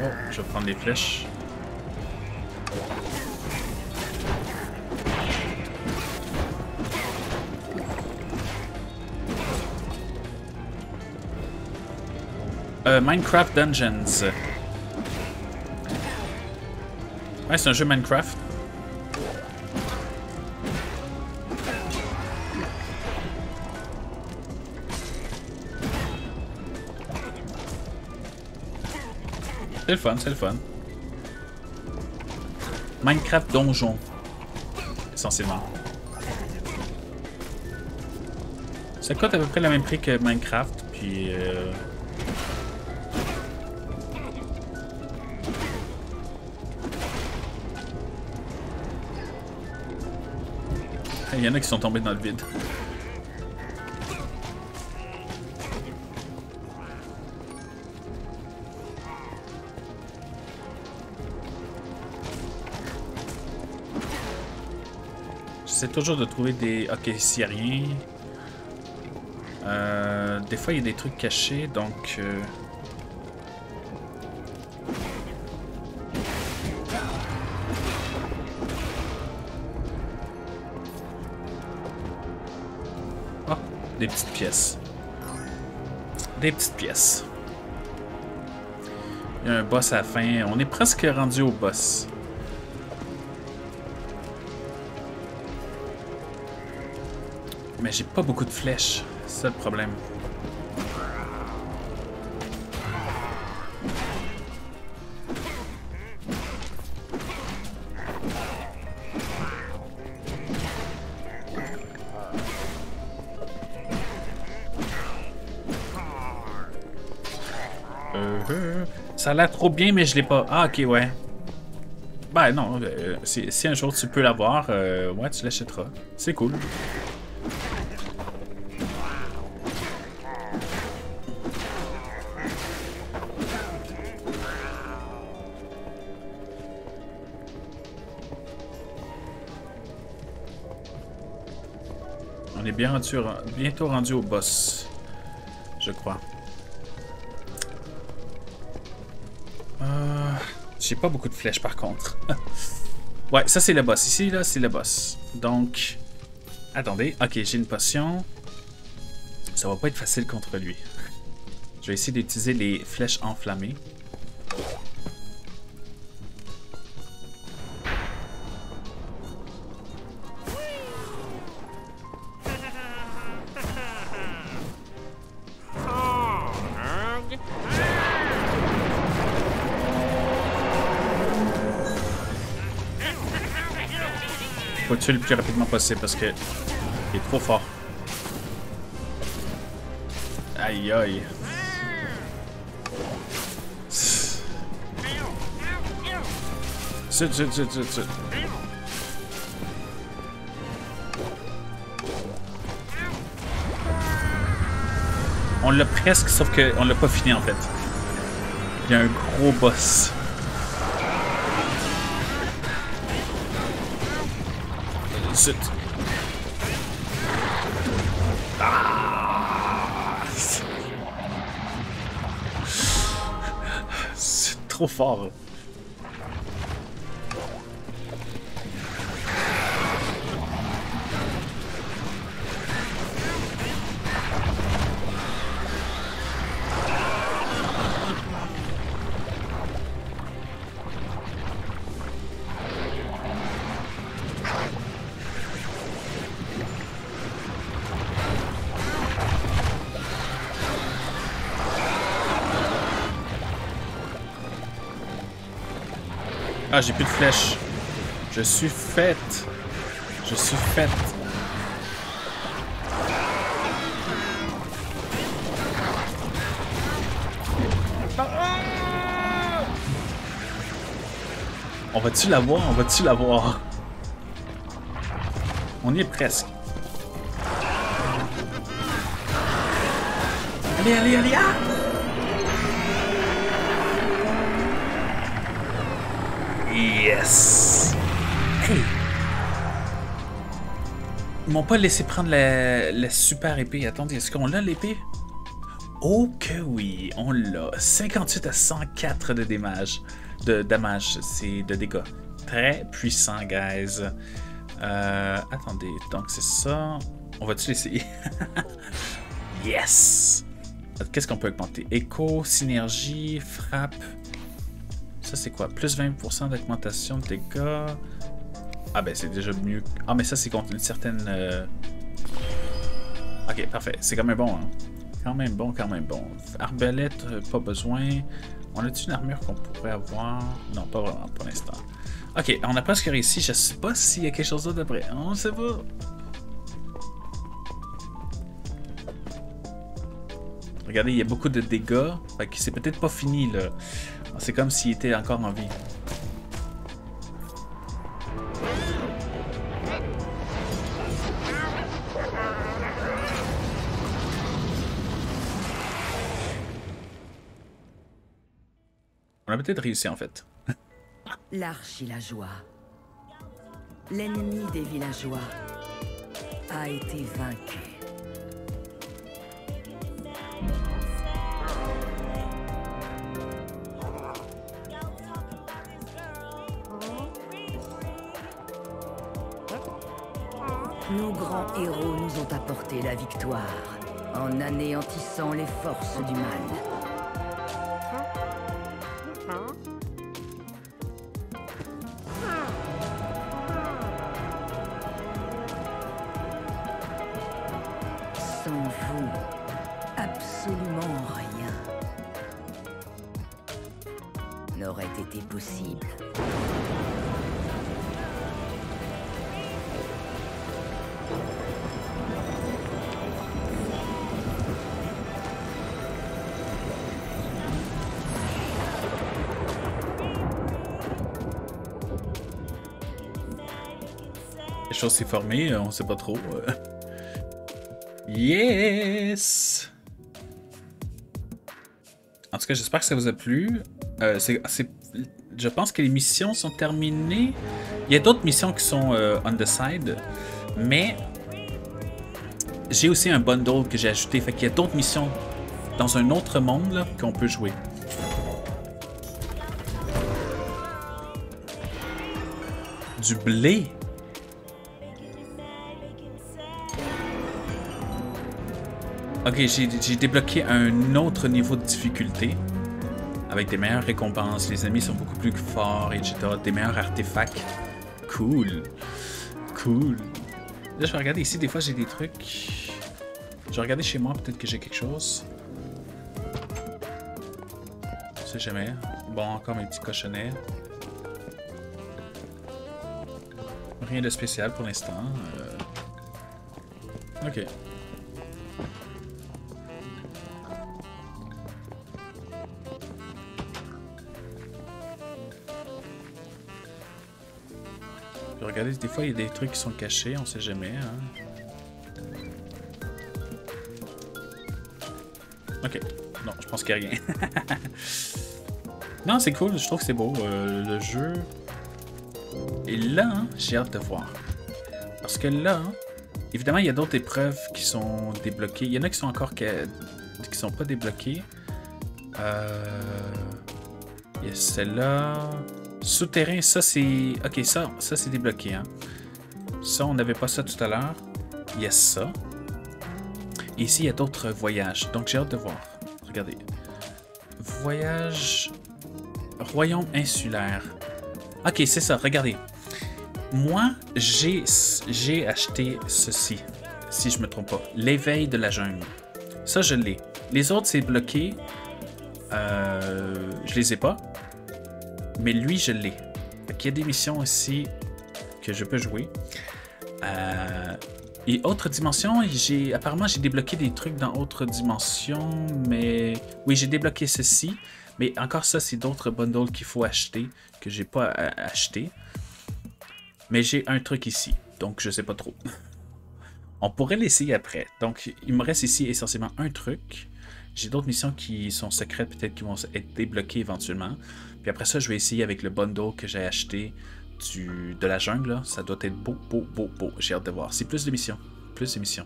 Oh, je vais prendre les flèches. Euh, Minecraft Dungeons. Ouais, c'est un jeu Minecraft. C'est le fun, c'est le fun. Minecraft Donjon. Essentiellement. Ça coûte à peu près le même prix que Minecraft, puis... euh, Il y en a qui sont tombés dans le vide. J'essaie toujours de trouver des... Ok, s'il n'y a rien... Euh, des fois, il y a des trucs cachés, donc... Euh... petites pièces. Des petites pièces. Il y a un boss à fin. On est presque rendu au boss. Mais j'ai pas beaucoup de flèches. C'est ça le problème. Ça a l'air trop bien, mais je l'ai pas. Ah, ok, ouais. Ben non, euh, si, si, un jour tu peux l'avoir, euh, ouais, tu l'achèteras. C'est cool. On est bien rendu, bientôt rendu au boss, je crois. J'ai pas beaucoup de flèches par contre. [LAUGHS] ouais, ça c'est le boss. Ici, là, c'est le boss. Donc, attendez. Ok, j'ai une potion. Ça va pas être facile contre lui. [LAUGHS] Je vais essayer d'utiliser les flèches enflammées. Tuer le plus rapidement possible parce que il est trop fort. Aïe aïe. Zut, zut. On l'a presque, sauf qu'on l'a pas fini en fait. Il y a un gros boss. Ah. C'est trop fort. Ah, j'ai plus de flèches. Je suis faite. Je suis faite. On va-tu l'avoir? On va-tu l'avoir? On y est presque. Allez, allez, allez! Ah! M'ont pas laissé prendre la, super épée. Attendez, est-ce qu'on l'a l'épée? Oh que oui, on l'a. 58 à 104 de damage. De c'est de dégâts. Très puissant, guys. Euh, attendez, donc c'est ça. On va-tu l'essayer? [LAUGHS] yes! Qu'est-ce qu'on peut augmenter? Écho, synergie, frappe. Ça, c'est quoi? Plus 20% d'augmentation de dégâts. Ah, ben, c'est déjà mieux. Ah, mais ça, c'est contre une certaine. Euh... Ok, parfait. C'est quand même bon, hein? Quand même bon, quand même bon. Arbalète, euh, pas besoin. On a-tu une armure qu'on pourrait avoir? Non, pas vraiment pour l'instant. Ok, on a presque réussi. Je sais pas s'il y a quelque chose d'autre après. On sait pas. Regardez, il y a beaucoup de dégâts. Fait c'est peut-être pas fini, là. C'est comme s'il était encore en vie. A peut-être réussi en fait. [LAUGHS] L'archilageois, l'ennemi des villageois, a été vaincu. Nos grands héros nous ont apporté la victoire en anéantissant les forces du mal. Les choses s'est formées, euh, on sait pas trop. euh. Yes! En tout cas, j'espère que ça vous a plu. Euh, je pense que les missions sont terminées. Il y a d'autres missions qui sont euh, on the side, mais j'ai aussi un bundle que j'ai ajouté. Fait qu'il y a d'autres missions dans un autre monde qu'on peut jouer. Du blé? Ok, j'ai débloqué un autre niveau de difficulté. Avec des meilleures récompenses, les ennemis sont beaucoup plus forts, etc. Des meilleurs artefacts. Cool. Cool. Là, je vais regarder ici, des fois j'ai des trucs. Je vais regarder chez moi, peut-être que j'ai quelque chose. Je sais jamais. Bon, encore mes petits cochonnets. Rien de spécial pour l'instant. euh. Ok. Regardez, des fois il y a des trucs qui sont cachés, on sait jamais. Hein. Ok. Non, je pense qu'il n'y a rien. [LAUGHS] non, c'est cool, je trouve que c'est beau. euh, le jeu. Et là, hein, j'ai hâte de voir. Parce que là, évidemment, il y a d'autres épreuves qui sont débloquées. Il y en a qui sont encore qui sont pas débloquées. Euh... Il y a celle-là. Souterrain, ça c'est. Ok, ça, ça c'est débloqué. Hein. Ça, on n'avait pas ça tout à l'heure. Il y a ça. Ici, il y a d'autres voyages. Donc j'ai hâte de voir. Regardez. Voyage. Royaume insulaire. Ok, c'est ça, regardez. Moi, j'ai j'ai acheté ceci, si je me trompe pas. L'éveil de la jungle. Ça, je l'ai. Les autres, c'est bloqué. Euh, je les ai pas. Mais lui, je l'ai. Qu'il y a des missions ici que je peux jouer. Euh, et autre dimension, apparemment j'ai débloqué des trucs dans autre dimension, mais oui, j'ai débloqué ceci. Mais encore ça, c'est d'autres bundles qu'il faut acheter que j'ai pas à- acheté. Mais j'ai un truc ici, donc je sais pas trop. [LAUGHS] On pourrait l'essayer après. Donc il me reste ici essentiellement un truc. J'ai d'autres missions qui sont secrètes, peut-être qui vont être débloquées éventuellement. Puis après ça, je vais essayer avec le bundle que j'ai acheté de la jungle. Ça doit être beau, beau, beau, beau. J'ai hâte de voir. C'est plus de missions. Plus de missions.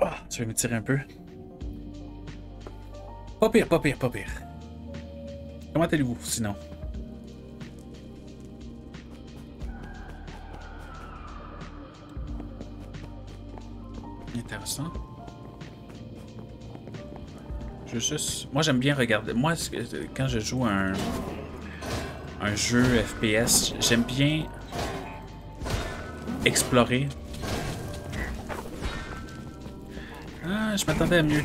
Ah, tu vas me tirer un peu? Pas pire, pas pire, pas pire. Comment allez-vous sinon? Intéressant. Je juste. Moi, j'aime bien regarder. Moi, quand je joue un, un jeu FPS, j'aime bien explorer. Ah, je m'attendais à mieux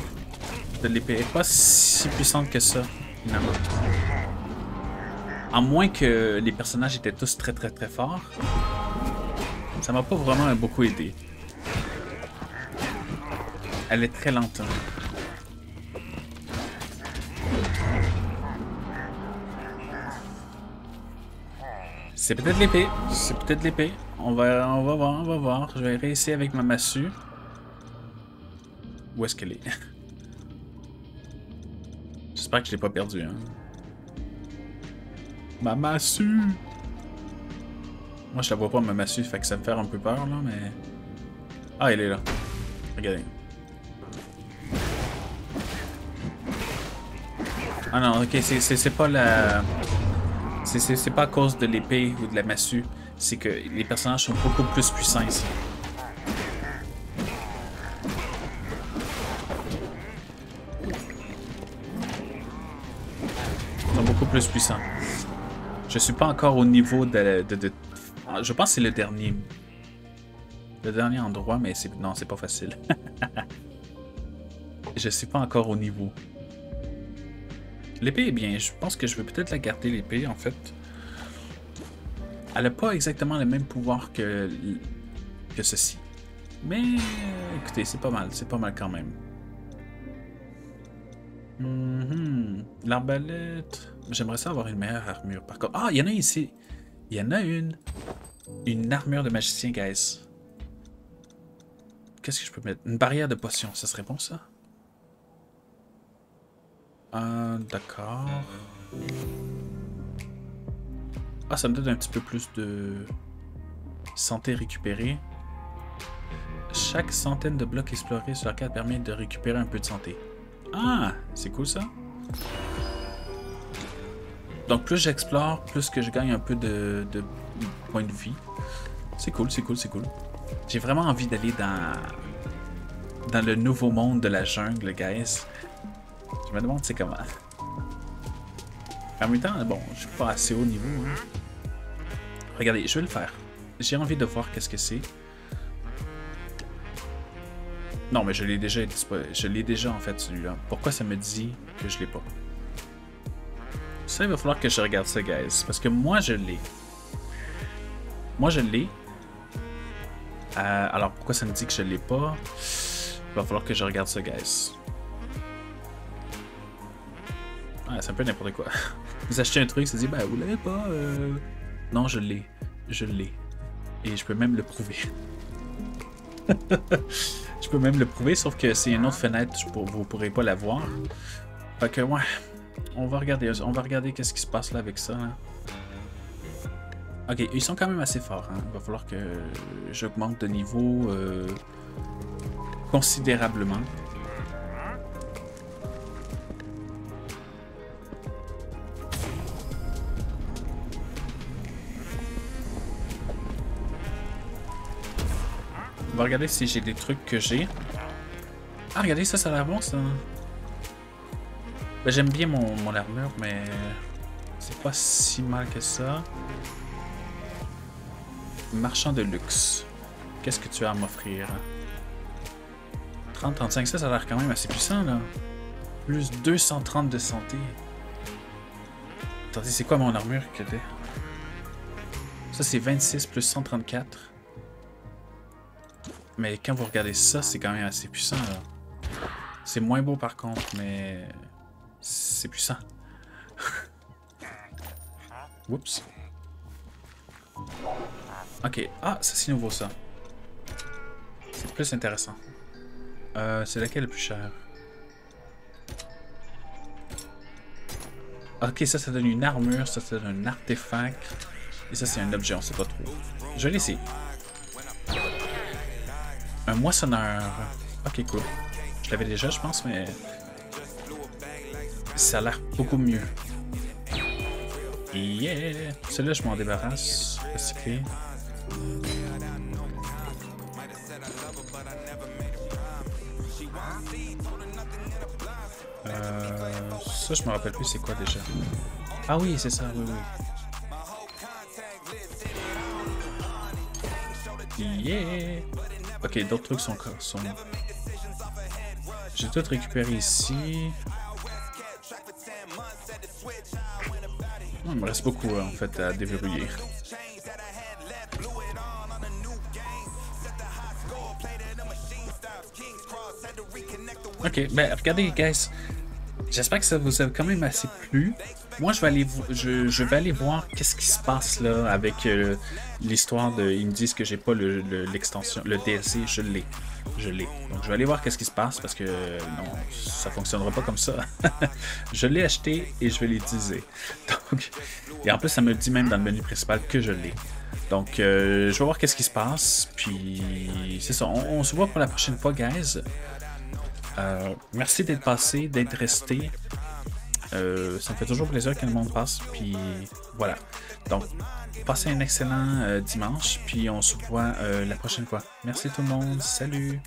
de l'épée. Pas si puissante que ça, finalement. À moins que les personnages étaient tous très très très forts. Ça m'a pas vraiment beaucoup aidé. Elle est très lente. hein. C'est peut-être l'épée. C'est peut-être l'épée. On va, on va voir, on va voir. Je vais réessayer avec ma massue. Où est-ce qu'elle est? [LAUGHS] J'espère que je l'ai pas perdu, hein. Ma massue! Moi, je la vois pas, ma massue, fait que ça me fait un peu peur, là, mais... Ah, elle est là. Regardez. Ah non, ok, c'est pas la... C'est pas à cause de l'épée ou de la massue. C'est que les personnages sont beaucoup plus puissants ici. Ils sont beaucoup plus puissants. Je suis pas encore au niveau de... Je pense que c'est le dernier. Le dernier endroit, mais non, c'est pas facile. [LAUGHS] je suis pas encore au niveau. L'épée est bien. Je pense que je vais peut-être la garder, l'épée, en fait. Elle n'a pas exactement le même pouvoir que, que ceci. Mais écoutez, c'est pas mal. C'est pas mal quand même. Mm L'arbalète. J'aimerais ça avoir une meilleure armure. Par contre. Ah, il y en a ici. Il y en a une. Une armure de magicien, guys. Qu'est-ce que je peux mettre? Une barrière de potion. Ça serait bon, ça? Ah, d'accord. Ah, ça me donne un petit peu plus de santé récupérée. Chaque centaine de blocs explorés sur la carte permet de récupérer un peu de santé. Ah, c'est cool ça. Donc plus j'explore, plus que je gagne un peu de, de points de vie. C'est cool, c'est cool, c'est cool. J'ai vraiment envie d'aller dans dans le nouveau monde de la jungle, guys. Je me demande c'est comment. En même temps, bon, je suis pas assez haut niveau. Hein. Regardez, je vais le faire. J'ai envie de voir qu'est-ce que c'est. Non, mais je l'ai déjà, je l'ai déjà en fait celui-là. Pourquoi ça me dit que je l'ai pas? Ça, il va falloir que je regarde ça, guys, parce que moi je l'ai. Moi je l'ai. Euh, alors pourquoi ça me dit que je l'ai pas? Il va falloir que je regarde ça, guys. Ah, c'est un peu n'importe quoi. [LAUGHS] Vous achetez un truc, ça dit, ben vous l'avez pas. Euh... Non, je l'ai. Je l'ai. Et je peux même le prouver. [LAUGHS] je peux même le prouver, sauf que c'est une autre fenêtre, vous pourrez pas la voir. Fait que ouais, on va regarder, on va regarder qu'est-ce qui se passe là avec ça. Ok, ils sont quand même assez forts. Hein. Il va falloir que j'augmente de niveau euh, considérablement. On va regarder si j'ai des trucs que j'ai. Ah, regardez, ça, ça a l'air bon, ça. Ben, J'aime bien mon, mon armure, mais c'est pas si mal que ça. Marchand de luxe. Qu'est-ce que tu as à m'offrir? 30-35, ça, ça a l'air quand même assez puissant, là. Plus 230 de santé. Attendez, c'est quoi mon armure que Ça, c'est 26 plus 134. Mais quand vous regardez ça, c'est quand même assez puissant. C'est moins beau par contre, mais c'est puissant. [LAUGHS] Oups. Ok. Ah, ça c'est nouveau ça. C'est plus intéressant. Euh, c'est laquelle le plus cher? Ok, ça, ça donne une armure, ça, ça donne un artefact. Et ça, c'est un objet, on sait pas trop. Je vais l'essayer. Un moissonneur. Ok, cool. Je l'avais déjà, je pense, mais... Ça a l'air beaucoup mieux. Yeah! Celui-là, je m'en débarrasse. Recycler. Euh, ça, je me rappelle plus c'est quoi déjà. Ah oui, c'est ça, oui, oui. Yeah! Ok, d'autres trucs sont... sont... J'ai tout récupéré ici. il me reste beaucoup en fait à déverrouiller. Ok, ben regardez guys, j'espère que ça vous a quand même assez plu. Moi, je vais aller, je, vais aller voir qu'est-ce qui se passe là avec euh, l'histoire de. Ils me disent que j'ai pas l'extension, le, le, DLC, je l'ai. Je l'ai. Donc, je vais aller voir qu'est-ce qui se passe parce que non, ça fonctionnera pas comme ça. [LAUGHS] je l'ai acheté et je vais l'utiliser. [LAUGHS] Donc, et en plus, ça me dit même dans le menu principal que je l'ai. Donc, euh, je vais voir qu'est-ce qui se passe. Puis, c'est ça. On, se voit pour la prochaine fois, guys. Euh, merci d'être passé, d'être resté. Euh, ça me fait toujours plaisir que le monde passe. Puis voilà. Donc, passez un excellent euh, dimanche. Puis on se voit euh, la prochaine fois. Merci tout le monde. Salut.